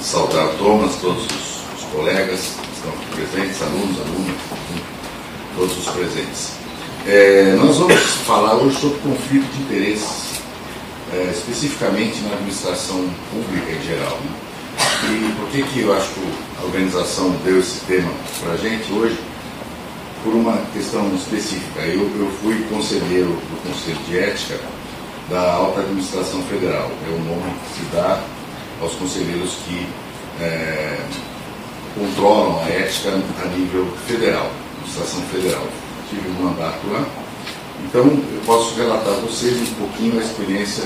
Saudar Thomas, todos os, os colegas que estão aqui presentes, alunos, alunas, todos os presentes. É, nós vamos falar hoje sobre conflito de interesses é, especificamente na administração pública em geral. Né? E por que, que eu acho que a organização deu esse tema para a gente hoje? Por uma questão específica. Eu, eu fui conselheiro do Conselho de Ética da Alta Administração Federal. É o nome que se dá aos conselheiros que é, controlam a ética a nível federal, administração federal. Tive um mandato lá então, eu posso relatar a vocês um pouquinho a experiência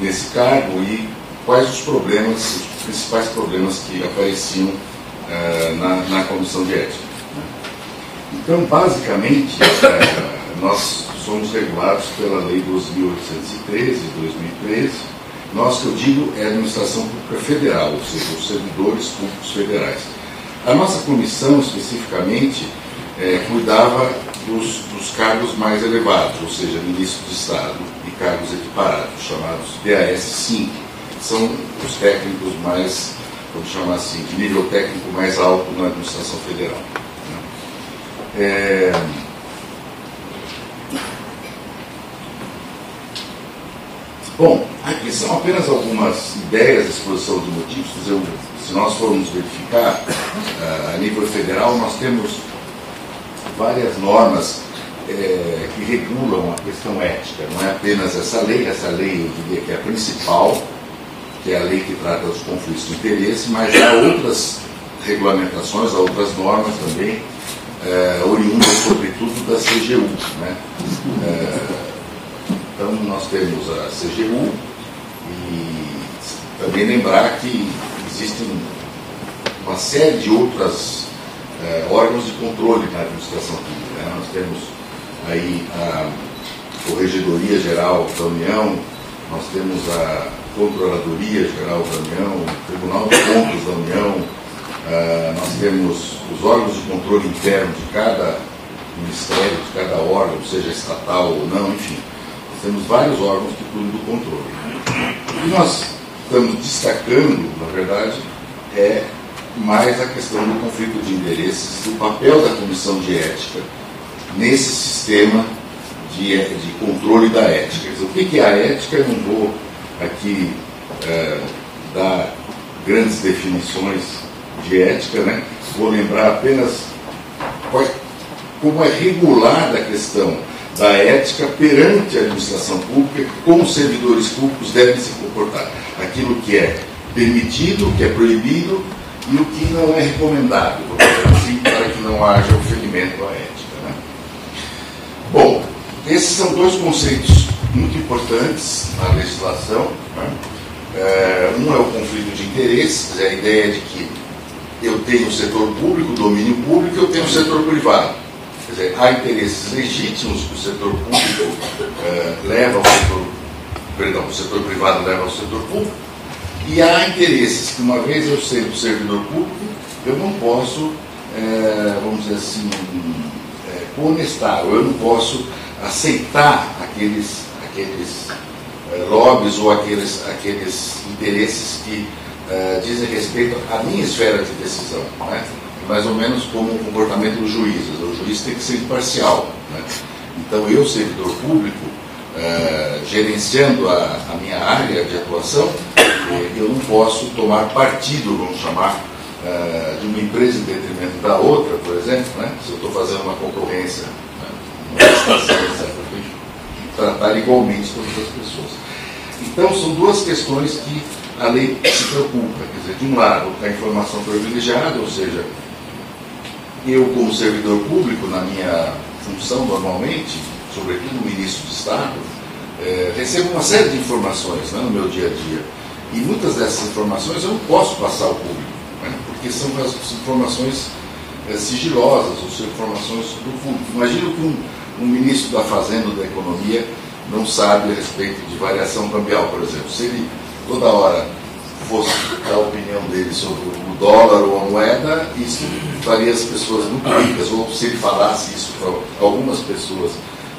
nesse cargo e quais os problemas, os principais problemas que apareciam uh, na, na, comissão de ética. Né? Então, basicamente, uh, nós somos regulados pela Lei 12.813 de 2013. Nós, que eu digo, é a administração pública federal, ou seja, os servidores públicos federais. A nossa comissão, especificamente, é, cuidava dos, dos, cargos mais elevados, ou seja, ministro de Estado e cargos equiparados, chamados DAS-5, são os técnicos mais, vamos chamar assim, de nível técnico mais alto na administração federal. Né? É, Bom, aqui são apenas algumas ideias de exposição de motivos. Se nós formos verificar, eh, a nível federal, nós temos várias normas é, que regulam a questão ética. Não é apenas essa lei, essa lei eu diria que é a principal, que é a lei que trata dos conflitos de interesse, mas há outras regulamentações, há outras normas também, é, oriundas sobretudo da CGU. Né? É, então, nós temos a CGU e também lembrar que existem uma série de outros eh, órgãos de controle na administração pública. Né? Nós temos aí a Corregedoria Geral da União, nós temos a Controladoria Geral da União, o Tribunal de Contas da União, uh, nós temos os órgãos de controle interno de cada ministério, de cada órgão, seja estatal ou não, enfim temos vários órgãos que cuidam do controle. O que nós estamos destacando, na verdade, é mais a questão do conflito de interesses, o papel da comissão de ética nesse sistema de, de controle da ética. o que é a ética? Eu não vou aqui é, dar grandes definições de ética, né? vou lembrar apenas qual, como é regulada a questão da ética perante a administração pública, como os servidores públicos devem se comportar. Aquilo que é permitido, que é proibido e o que não é recomendado, assim, para que não haja ofendimento à ética. Né? Bom, esses são dois conceitos muito importantes na legislação. Né? É, um é o conflito de interesses, é a ideia de que eu tenho o setor público, domínio público, eu tenho o setor privado. Quer dizer, há interesses legítimos que o setor público eh, leva ao setor, perdão, o setor privado leva ao setor público, e há interesses que, uma vez eu sendo servidor público, eu não posso, eh, vamos dizer assim, eh, conestar, eu não posso aceitar aqueles, aqueles lobbies ou aqueles, aqueles interesses que dizem respeito à minha esfera de decisão. Não é? mais ou menos como o comportamento dos juízes. O juiz tem que ser imparcial. Né? Então, eu, servidor público, eh, gerenciando a, a, minha área de atuação, eh, eu não posso tomar partido, vamos chamar, eh, de uma empresa em detrimento da outra, por exemplo, né? se eu estou fazendo uma concorrência, né? uma estação, etc. Tratar igualmente todas as pessoas. Então, são duas questões que a lei se preocupa. Quer dizer, de um lado, a informação privilegiada, ou seja, eu, como servidor público, na minha função normalmente, sobretudo ministro de Estado, é, recebo uma série de informações né, no meu dia a dia. E muitas dessas informações eu não posso passar ao público, né, porque são as informações é, sigilosas, ou são informações do público. Imagino que um, um ministro da Fazenda ou da Economia não sabe a respeito de variação cambial, por exemplo. Se ele toda hora fosse dar a opinião dele sobre o dólar ou a moeda, isso faria as pessoas muito ricas, ou se ele falasse isso para algumas pessoas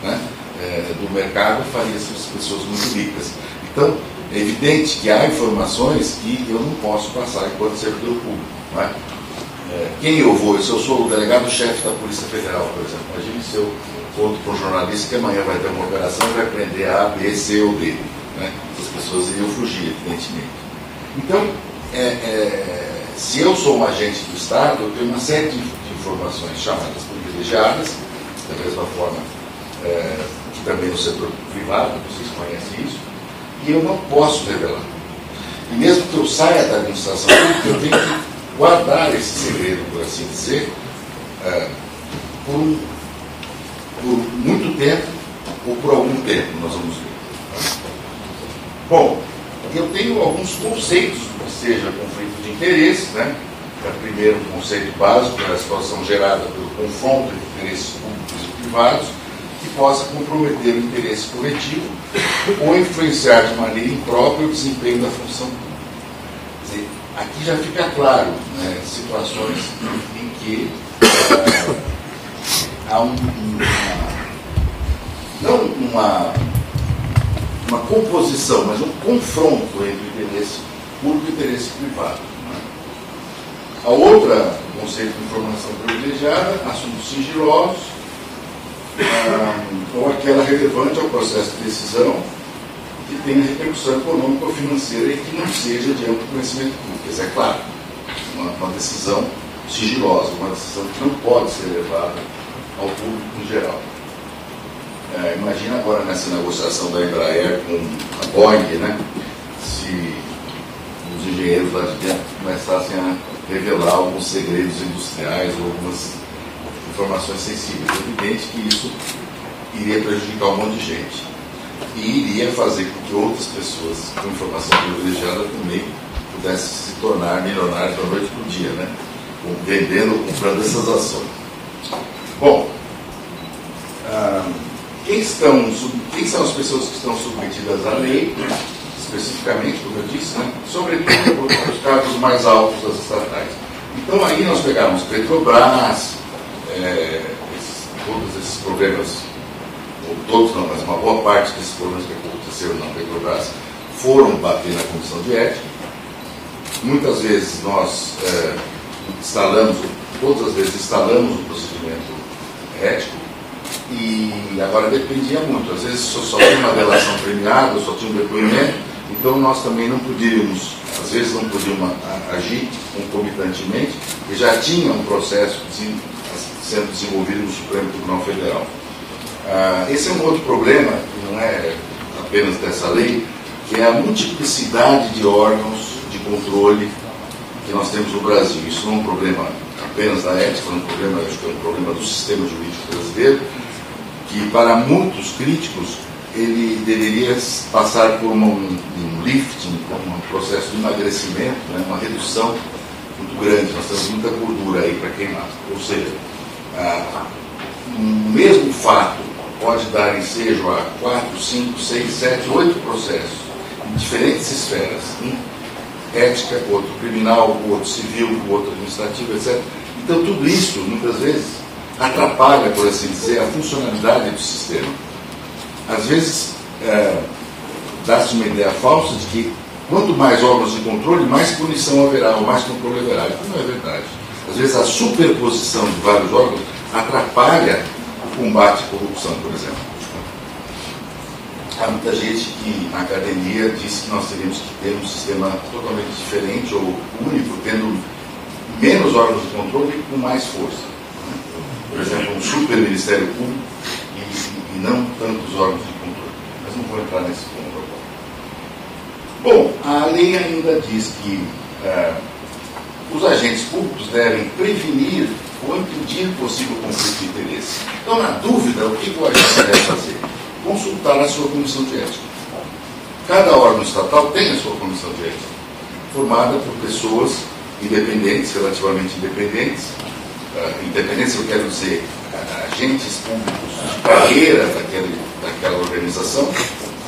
né, é, do mercado, faria essas pessoas muito ricas. Então, é evidente que há informações que eu não posso passar enquanto servidor público. Não é? É, quem eu vou? Se eu sou o delegado-chefe da Polícia Federal, por exemplo, imagine se eu conto para um jornalista que amanhã vai ter uma operação e vai prender A, B, C ou D. Né? Essas pessoas iriam fugir, evidentemente. Então, é, é, se eu sou um agente do Estado, eu tenho uma série de, de informações chamadas privilegiadas, da mesma forma é, também no setor privado, vocês conhecem isso, e eu não posso revelar. E mesmo que eu saia da administração pública, eu tenho que guardar esse segredo, por assim dizer, é, por, por muito tempo ou por algum tempo, nós vamos ver. Bom, eu tenho alguns conceitos seja conflito de interesse, né? É, primeiro, um conceito básico, é a situação gerada pelo confronto entre interesses públicos e privados, que possa comprometer o interesse coletivo ou influenciar de maneira imprópria o desempenho da função pública. Quer dizer, aqui já fica claro né, situações em que uh, há um, uma, não uma, uma composição, mas um confronto entre o interesse público e o interesse privado. Né? A outra conceito de informação privilegiada, assuntos sigilosos, ou aquela relevante ao processo de decisão que tenha repercussão econômica ou financeira e que não seja de amplo conhecimento público. Isso é claro, uma, uma decisão sigilosa, uma decisão que não pode ser levada ao público em geral. É, imagina agora nessa negociação da Embraer com a Boeing, né, se os engenheiros lá de dentro começassem a revelar alguns segredos industriais ou algumas informações sensíveis. É evidente que isso iria prejudicar um monte de gente e iria fazer com que outras pessoas com informação privilegiada também pudessem se tornar milionários da noite para o dia, né? vendendo ou comprando essas ações. Bom, quem, estão, quem são as pessoas que estão submetidas à lei? especificamente, como eu disse, né? sobretudo os cargos mais altos das estatais. Então aí nós pegamos Petrobras, é, esses, todos esses problemas, ou todos não, mas uma boa parte desses problemas que aconteceram na Petrobras foram bater na comissão de ética. Muitas vezes nós é, instalamos, todas as vezes instalamos um procedimento ético, e agora dependia muito. Às vezes só, só tinha uma relação premiada, só tinha um depoimento, então nós também não podíamos, às vezes não podíamos agir concomitantemente, e já tinha um processo sendo desenvolvido no Supremo Tribunal Federal. Ah, esse é um outro problema, que não é apenas dessa lei, que é a multiplicidade de órgãos de controle que nós temos no Brasil. Isso não é um problema apenas da ética, é um problema, acho que é um problema do sistema jurídico brasileiro, que para muitos críticos ele deveria passar por um, um lifting, um processo de emagrecimento, né, uma redução muito grande. Nós temos muita gordura aí para queimar. Ou seja, ah, um mesmo fato pode dar ensejo a 4, 5, 6, 7, 8 processos em diferentes esferas. Um ética, outro criminal, outro civil, outro administrativo, etc. Então tudo isso, muitas vezes, atrapalha, por assim dizer, a funcionalidade do sistema às vezes é, dá-se uma ideia falsa de que quanto mais órgãos de controle, mais punição haverá, ou mais controle haverá. Isso não é verdade. Às vezes a superposição de vários órgãos atrapalha o combate à corrupção, por exemplo. Há muita gente que na academia diz que nós teríamos que ter um sistema totalmente diferente ou único, tendo menos órgãos de controle e com mais força. Por exemplo, um super Ministério Público e não tantos órgãos de controle. Mas não vou entrar nesse ponto agora. Bom, a lei ainda diz que é, os agentes públicos devem prevenir ou impedir possível conflito de interesse. Então, na dúvida, o que o agente deve fazer? Consultar a sua comissão de ética. Cada órgão estatal tem a sua comissão de ética, formada por pessoas independentes, relativamente independentes. Uh, independentes, eu quero dizer, agentes públicos de carreira daquele, daquela organização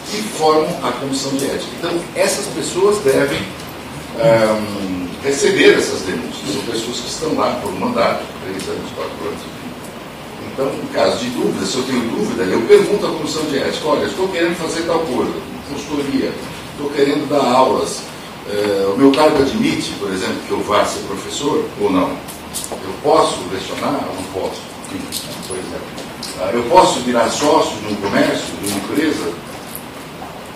que formam a comissão de ética. Então, essas pessoas devem um, receber essas denúncias. São pessoas que estão lá por mandato, três anos, quatro anos. Então, em caso de dúvida, se eu tenho dúvida, eu pergunto à comissão de ética, olha, estou querendo fazer tal coisa, consultoria, estou querendo dar aulas. Uh, o meu cargo admite, por exemplo, que eu vá ser professor ou não? Eu posso lecionar ou não posso? Por exemplo, ah, eu posso virar sócio de um comércio, de uma empresa,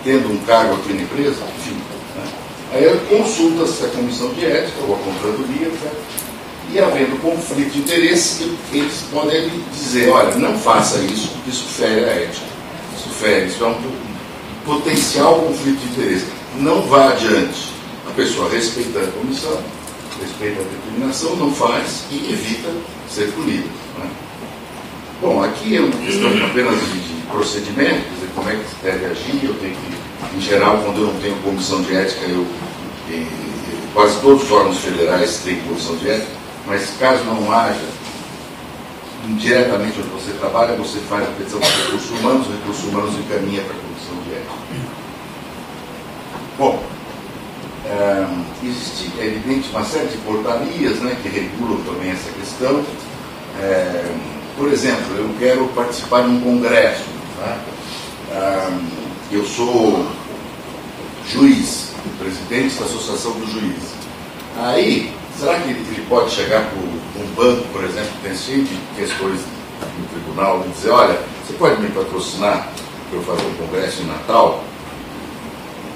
tendo um cargo aqui na empresa? Enfim. Né? Aí consulta-se a comissão de ética ou a contradoria, etc. E havendo conflito de interesse, eles podem dizer, olha, não faça isso, porque isso fere a ética. Isso fere, isso é um potencial conflito de interesse. Não vá adiante. A pessoa respeita a comissão, respeita a determinação, não faz e evita ser punido. Né? Bom, aqui é uma questão apenas de, de procedimento, dizer, como é que deve agir, eu tenho que, em geral, quando eu não tenho comissão de ética, eu, e, quase todos os órgãos federais têm comissão de ética, mas caso não haja, indiretamente onde você trabalha, você faz a petição para recursos humanos, os recursos humanos encaminha para a comissão de ética. Bom, É, existe, é evidente, uma série de portarias né, que regulam também essa questão. É, por exemplo, eu quero participar de um congresso. Né? É, eu sou juiz, presidente da Associação dos Juízes. Aí, será que ele pode chegar para um banco, por exemplo, que tem cheio de questões no tribunal, e dizer, olha, você pode me patrocinar para eu fazer um congresso em Natal?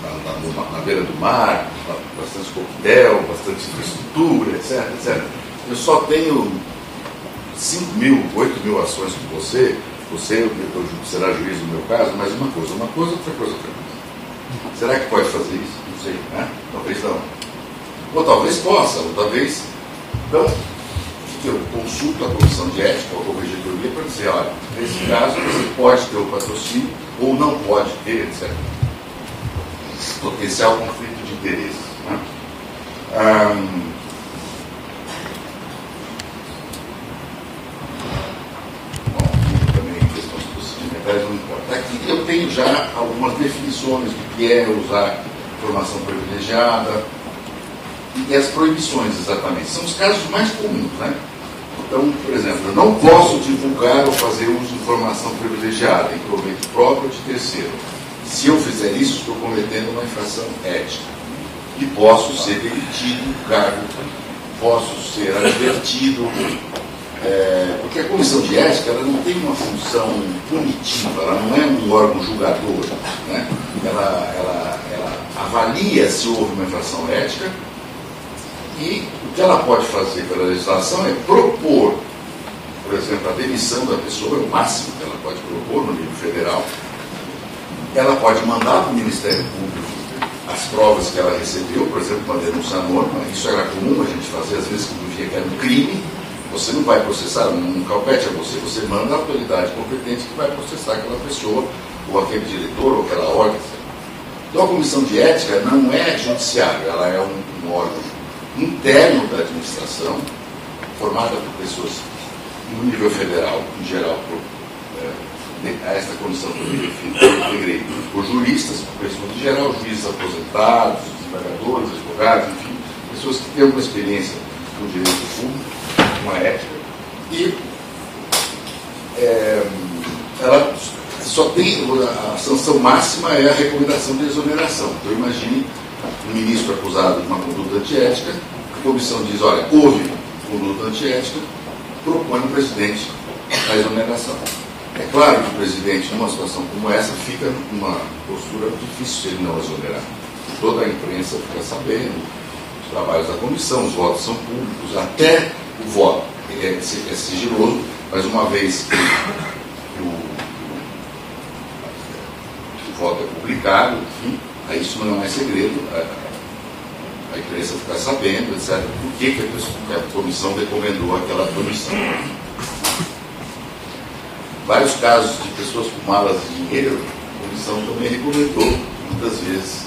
Na, na, na beira do mar, bastante coquetel, bastante infraestrutura, etc, etc. Eu só tenho 5 mil, 8 mil ações com você, você eu, será juiz no meu caso, mas uma coisa, uma coisa, outra coisa, outra coisa. Será que pode fazer isso? Não sei, né? Talvez não. Ou talvez possa, ou talvez. Então, eu consulto a comissão de ética ou a corregedoria para dizer, olha, nesse caso você pode ter o patrocínio ou não pode ter, etc. Potencial conflito de interesses. Né também questões não importa. Aqui eu tenho já algumas definições do que é usar informação privilegiada, e as proibições, exatamente. São os casos mais comuns, né? Então, por exemplo, eu não posso divulgar ou fazer uso de informação privilegiada em proveito próprio de terceiro. Se eu fizer isso, estou cometendo uma infração ética. E posso ser demitido do cargo, posso ser advertido. É, porque a comissão de ética ela não tem uma função punitiva, ela não é um órgão julgador. Né? Ela, ela, ela avalia se houve uma infração ética e o que ela pode fazer pela legislação é propor, por exemplo, a demissão da pessoa, é o máximo que ela pode propor no nível federal. Ela pode mandar para o Ministério Público as provas que ela recebeu, por exemplo, uma denúncia anônima. Isso era comum a gente fazer, às vezes, quando via que era um crime. Você não vai processar, não calpete a você, você manda a autoridade competente que vai processar aquela pessoa, ou aquele diretor, ou aquela ordem. Então, a comissão de ética não é judiciária, ela é um, um órgão interno da administração, formada por pessoas no nível federal, em geral, por, é, esta comissão do nível integrei por juristas, por pessoas em geral, juízes aposentados, desembargadores, advogados, enfim, pessoas que têm uma experiência no direito público, uma ética, e é, ela só tem a sanção máxima é a recomendação de exoneração. Então imagine um ministro acusado de uma conduta antiética, a comissão diz, olha, houve conduta antiética, propõe o presidente a exoneração. É claro que o presidente, numa situação como essa, fica numa postura difícil de ele não exonerar. Toda a imprensa fica sabendo, os trabalhos da comissão, os votos são públicos, até o voto é, é sigiloso, mas uma vez que o, o, voto é publicado, enfim, Aí isso não é segredo, a, a imprensa fica sabendo, etc. Por que, que, a, que a comissão recomendou aquela comissão. Vários casos de pessoas com malas de dinheiro, a comissão também recomendou, muitas vezes,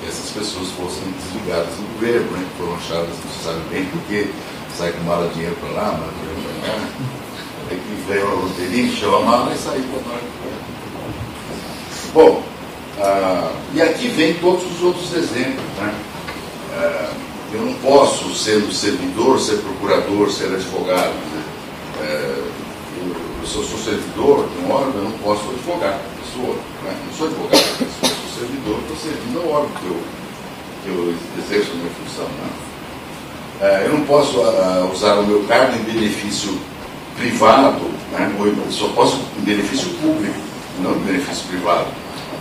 que essas pessoas fossem desligadas do governo, né, foram achadas, não se sabe bem porque sai com mala de dinheiro para lá, mala de dinheiro para cá. Aí que veio a loteria, encheu a mala e saiu para lá. Bom, ah, e aqui vem todos os outros exemplos. Né? Ah, eu não posso, sendo servidor, ser procurador, ser advogado. Né? Ah, eu, se eu sou servidor de um órgão, eu não posso advogar pessoa. Né? Não sou advogado, eu sou servidor, estou servindo ao órgão que eu, que eu exerço a minha função. Né? Ah, eu não posso ah, usar o meu cargo em benefício privado, né? só posso em benefício público, não em benefício privado.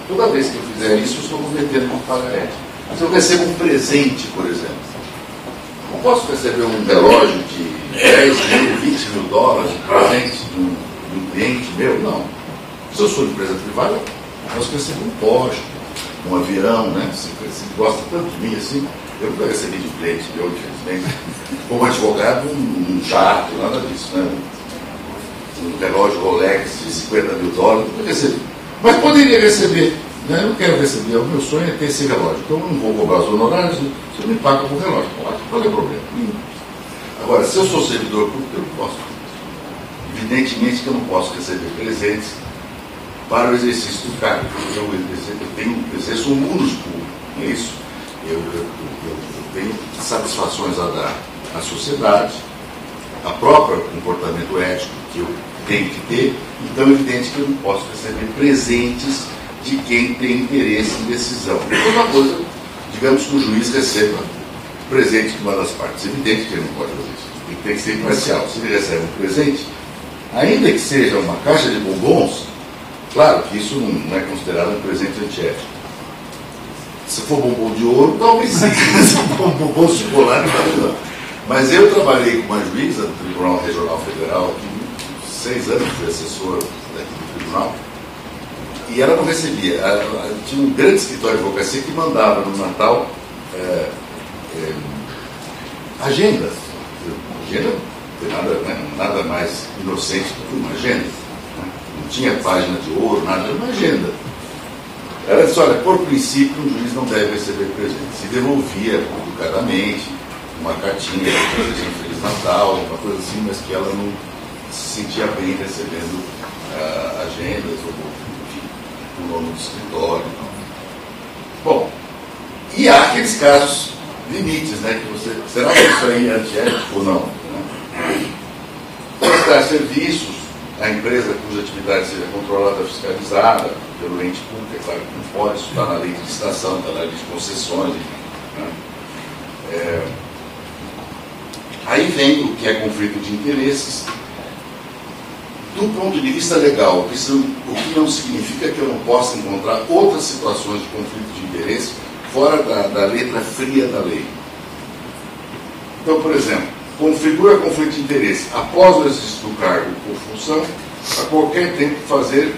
Toda vez que eu fizer isso, eu estou cometendo uma falha. Se eu recebo um presente, por exemplo, não posso receber um relógio de 10 mil, 20 mil dólares de presente de um, de um cliente meu? Não. Se eu sou de empresa privada, eu posso receber um Porsche, um avião, né? Se você gosta tanto de mim assim, eu nunca recebi de cliente meu, infelizmente. Como advogado, um, um jato, nada disso, né? Um relógio Rolex de 50 mil dólares, nunca recebi. Mas poderia receber. Né? Eu não quero receber, o meu sonho é ter esse relógio. Então eu não vou cobrar os honorários, você me paga com o relógio. Qual é o problema? Agora, se eu sou servidor público, eu não posso. Evidentemente que eu não posso receber presentes para o exercício do cargo. Eu, eu tenho, exerço um munus público, é isso? Eu, eu, eu, eu tenho satisfações a dar à sociedade, a próprio comportamento ético que eu tenho que ter, então é evidente que eu não posso receber presentes de quem tem interesse em decisão. Outra coisa, digamos que o juiz receba presente de uma das partes. É evidente que ele não pode fazer isso. Ele tem que ser imparcial. Se ele recebe um presente, ainda que seja uma caixa de bombons, claro que isso não é considerado um presente antiético. Se for bombom de ouro, talvez sim. Se for bombom de chocolate, não. Mas eu trabalhei com uma juíza do Tribunal Regional Federal, que seis anos fui assessor daqui do tribunal, e ela não recebia. Ela, tinha um grande escritório de advocacia que mandava no Natal é, é, agendas. Agenda nada, né, nada mais inocente do que uma agenda. Não tinha página de ouro, nada, era uma agenda. Ela disse, olha, por princípio o juiz não deve receber presente. Se devolvia educadamente, uma cartinha, um Feliz Natal, uma coisa assim, mas que ela não se sentia bem recebendo uh, agendas ou enfim, o nome do escritório. Não. Bom, e há aqueles casos limites, né? Que você, será que isso aí é antiético ou não? Né? Prestar serviços, a empresa cuja atividade seja controlada, fiscalizada pelo ente público, é claro que não pode, isso está na lei de licitação, está na lei de concessões, né? é, Aí vem o que é conflito de interesses. Do ponto de vista legal, isso, o que não significa que eu não possa encontrar outras situações de conflito de interesse fora da, da letra fria da lei. Então, por exemplo, configura conflito de interesse após o exercício do cargo por função, a qualquer tempo fazer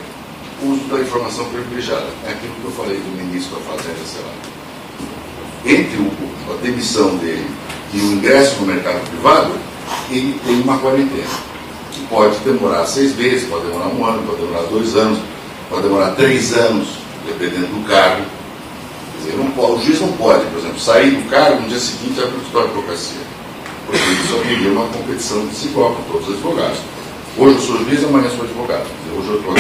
uso da informação privilegiada. É aquilo que eu falei do ministro da Fazenda, sei lá. Entre o, a demissão dele e o ingresso no mercado privado, ele tem uma quarentena, que pode demorar seis meses, pode demorar um ano, pode demorar dois anos, pode demorar três anos, dependendo do cargo. Quer dizer, pode, o juiz não pode, por exemplo, sair do cargo no dia seguinte abrir o escritório de advocacia, isso haveria uma competição desigual com todos os advogados. Hoje eu sou juiz, amanhã sou advogado. Hoje eu estou.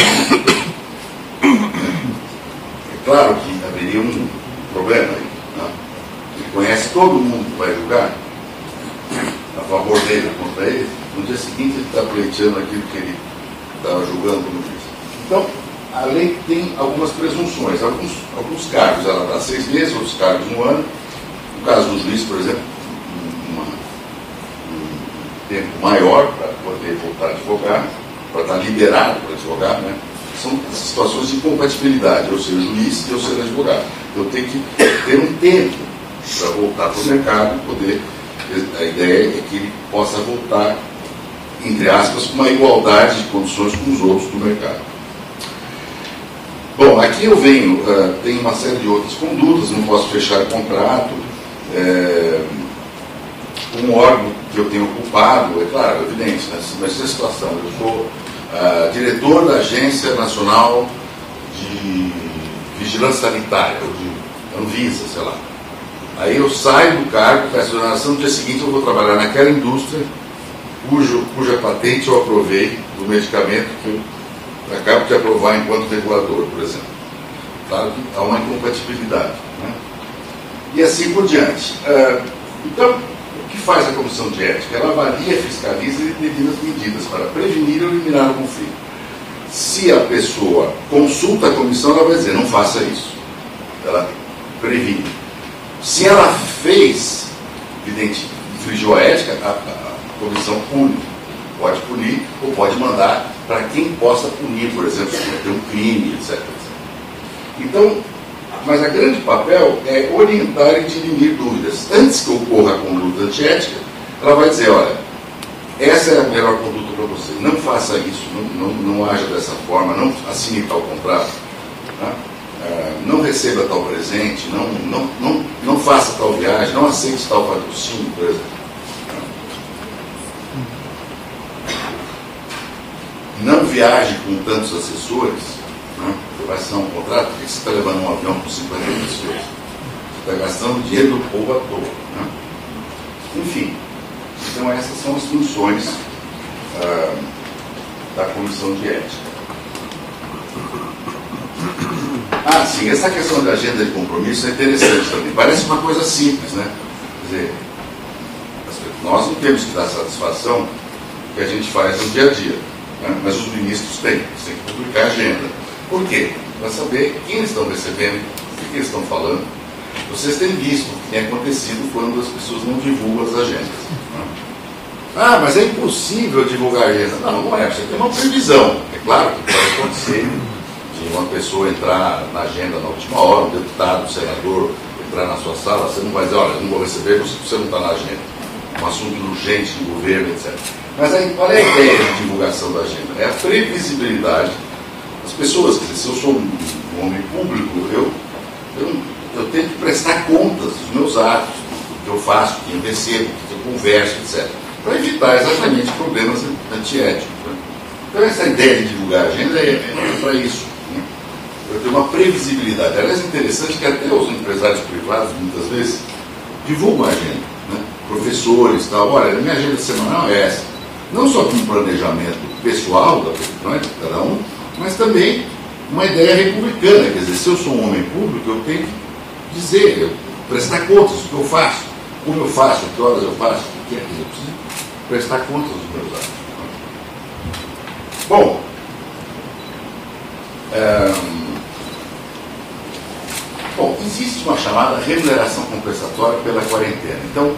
É claro que haveria um problema aí. Né? Ele conhece todo mundo que vai julgar, a favor dele, contra ele, no dia seguinte ele está pleiteando aquilo que ele estava julgando como juiz. Então, a lei tem algumas presunções, alguns, alguns cargos ela dá seis meses, outros cargos um ano. No caso do juiz, por exemplo, tempo maior para poder voltar a advogar, para estar liberado para advogar, né? São situações de incompatibilidade, eu ser juiz e eu ser advogado. Eu tenho que ter um tempo para voltar para o mercado e poder a ideia é que ele possa voltar, entre aspas, com uma igualdade de condições com os outros do mercado. Bom, aqui eu venho, uh, tem uma série de outras condutas, não posso fechar contrato, é, um órgão que eu tenho ocupado, é claro, evidente, né, nessa situação, eu sou uh, diretor da Agência Nacional de Vigilância Sanitária, ou de Anvisa, sei lá. Aí eu saio do cargo, peço exoneração, no dia seguinte eu vou trabalhar naquela indústria cujo, cuja patente eu aprovei do medicamento que eu acabo de aprovar enquanto regulador, por exemplo. Claro que há uma incompatibilidade. Né? E assim por diante. Uh, então, que faz a comissão de ética? Ela avalia, fiscaliza e determina as medidas para prevenir ou eliminar o conflito. Se a pessoa consulta a comissão, ela vai dizer, não faça isso. Ela previne. Se ela fez, evidente, infringiu a ética, a, a comissão pune. Pode punir ou pode mandar para quem possa punir, por exemplo, se cometer um crime, etc. Então, mas a grande papel é orientar e dirimir dúvidas. Antes que ocorra a conduta antiética, ela vai dizer, olha, essa é a melhor conduta para você, não faça isso, não, não, não haja dessa forma, não assine tal contrato. Né? É, não receba tal presente, não, não, não, não faça tal viagem, não aceite tal patrocínio, por exemplo. Não viaje com tantos assessores, né? Vai assinar um contrato, por que você está levando um avião com 50 pessoas? Você está gastando dinheiro do povo à toa. Né? Enfim, então essas são as funções ah, da comissão de ética. Ah, sim, essa questão da agenda de compromisso é interessante também. Parece uma coisa simples, né? Quer dizer, nós não temos que dar satisfação que a gente faz no dia a dia, né? mas os ministros têm, eles têm que publicar a agenda. Por quê? Para saber quem estão recebendo, o que estão falando. Vocês têm visto o que tem acontecido quando as pessoas não divulgam as agendas. Né? Ah, mas é impossível divulgar a agenda. Não, não é. Você tem uma previsão. É claro que pode acontecer de uma pessoa entrar na agenda na última hora, um deputado, um senador, entrar na sua sala, você não vai dizer, olha, não vou receber você, não está na agenda. Um assunto urgente de governo, etc. Mas aí, qual é a ideia de divulgação da agenda? É a previsibilidade das pessoas. Se eu sou um, homem público, eu, eu, eu tenho que prestar contas dos meus atos, do que eu faço, do que eu recebo, do que eu converso, etc. Para evitar exatamente problemas antiéticos. Né? Então, essa ideia de divulgar a agenda é, é para isso. Né? Eu tenho uma previsibilidade. Aliás, é interessante que até os empresários privados, muitas vezes, divulgam a agenda. Né? Professores, tal. Olha, minha agenda semanal é essa. Não só com um planejamento pessoal da, né, de cada um, mas também uma ideia republicana. Quer dizer, se eu sou um homem público, eu tenho que dizer, eu prestar contas do que eu faço, como eu faço, que horas eu faço, o que é que eu preciso prestar contas dos meus atos. Bom, é, bom, existe uma chamada remuneração compensatória pela quarentena. Então,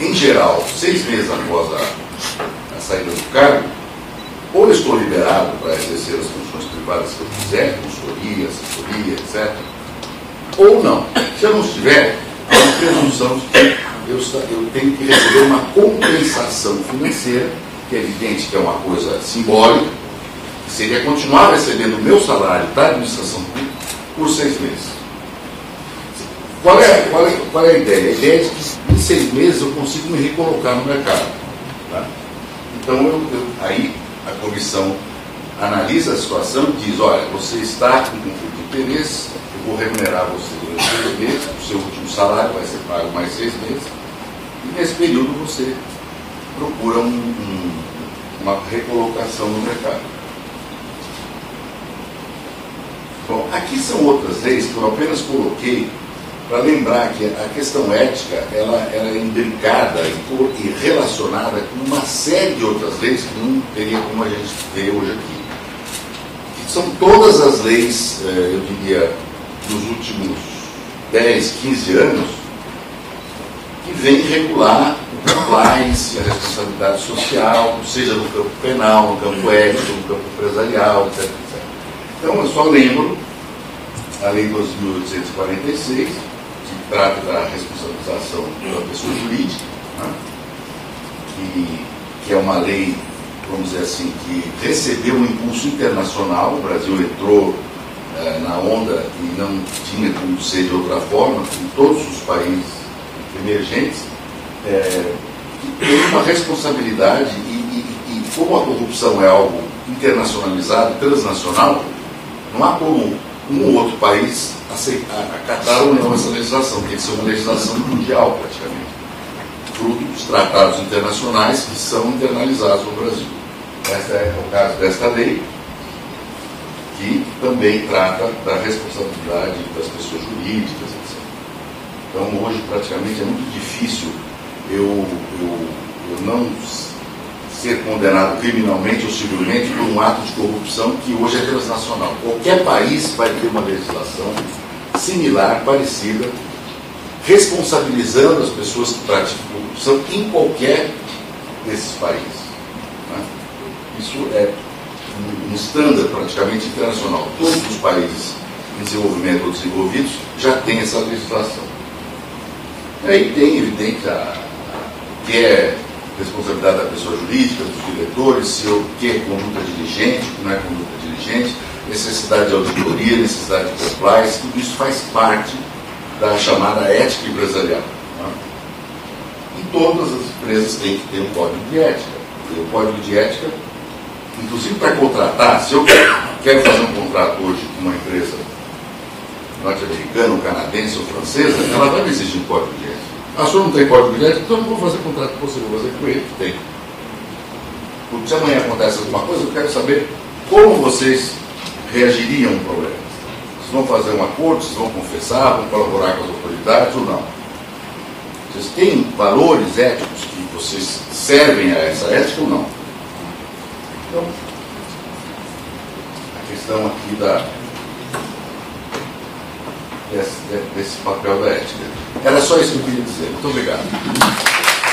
em geral, seis meses após a, a saída do cargo, ou estou liberado para exercer as funções privadas que eu quiser, consultoria, assessoria, etc., ou não. Se eu não estiver, há uma presunção de que eu, eu tenho que receber uma compensação financeira, que é evidente que é uma coisa simbólica, que seria continuar recebendo o meu salário da administração pública por seis meses. Qual é, qual, é, qual é a ideia? A ideia é que em seis meses eu consigo me recolocar no mercado. Tá? Então, eu, eu, aí a comissão analisa a situação e diz, olha, você está com conflito de interesse, eu vou remunerar você durante seis meses, o seu último salário vai ser pago mais seis meses, e nesse período você procura um, um, uma recolocação no mercado. Bom, aqui são outras leis que eu apenas coloquei para lembrar que a questão ética ela, ela é imbricada e, relacionada com uma série de outras leis que não teria como a gente ver hoje aqui. Que são todas as leis, eh, eu diria, dos últimos 10, 15 anos, que vêm regular o compliance, a responsabilidade social, seja no campo penal, no campo ético, no campo empresarial, etc. etc. Então, eu só lembro a Lei 2.846, trata da responsabilização da pessoa jurídica, né? que, que é uma lei, vamos dizer assim, que recebeu um impulso internacional. O Brasil entrou eh, na onda e não tinha como ser de outra forma, em todos os países emergentes, é, tem uma responsabilidade e, e, e como a corrupção é algo internacionalizado, transnacional, não há como um ou outro país aceitar, acatar ou não essa legislação, tem que ser uma legislação mundial, praticamente, fruto dos tratados internacionais que são internalizados no Brasil. Este é o caso desta lei, que também trata da responsabilidade das pessoas jurídicas, etc. Então, hoje, praticamente, é muito difícil eu, eu, eu não ser condenado criminalmente ou civilmente por um ato de corrupção que hoje é transnacional. Qualquer país vai ter uma legislação similar, parecida, responsabilizando as pessoas que praticam corrupção em qualquer desses países. Né? Isso é um standard praticamente internacional. Todos os países em desenvolvimento ou desenvolvidos já têm essa legislação. E aí tem, evidente, a, a, que é responsabilidade da pessoa jurídica, dos diretores, se o que é conduta diligente, o que não é conduta diligente, necessidade de auditoria, necessidade de compliance, tudo isso faz parte da chamada ética empresarial. Né? E todas as empresas têm que ter um código de ética. E o código de ética, inclusive para contratar, se eu quero fazer um contrato hoje com uma empresa norte-americana, canadense ou francesa, ela vai exigir um código de ética. A senhor não tem código de ética, então não vou fazer contrato com você, vou fazer com ele que tem. Porque se amanhã acontece alguma coisa, eu quero saber como vocês reagiriam a um problema? Vocês vão fazer um acordo, vocês vão confessar, vão colaborar com as autoridades ou não? Vocês têm valores éticos que vocês servem a essa ética ou não? Então, a questão aqui da, desse, desse papel da ética. Era só isso que eu queria dizer. Muito obrigado.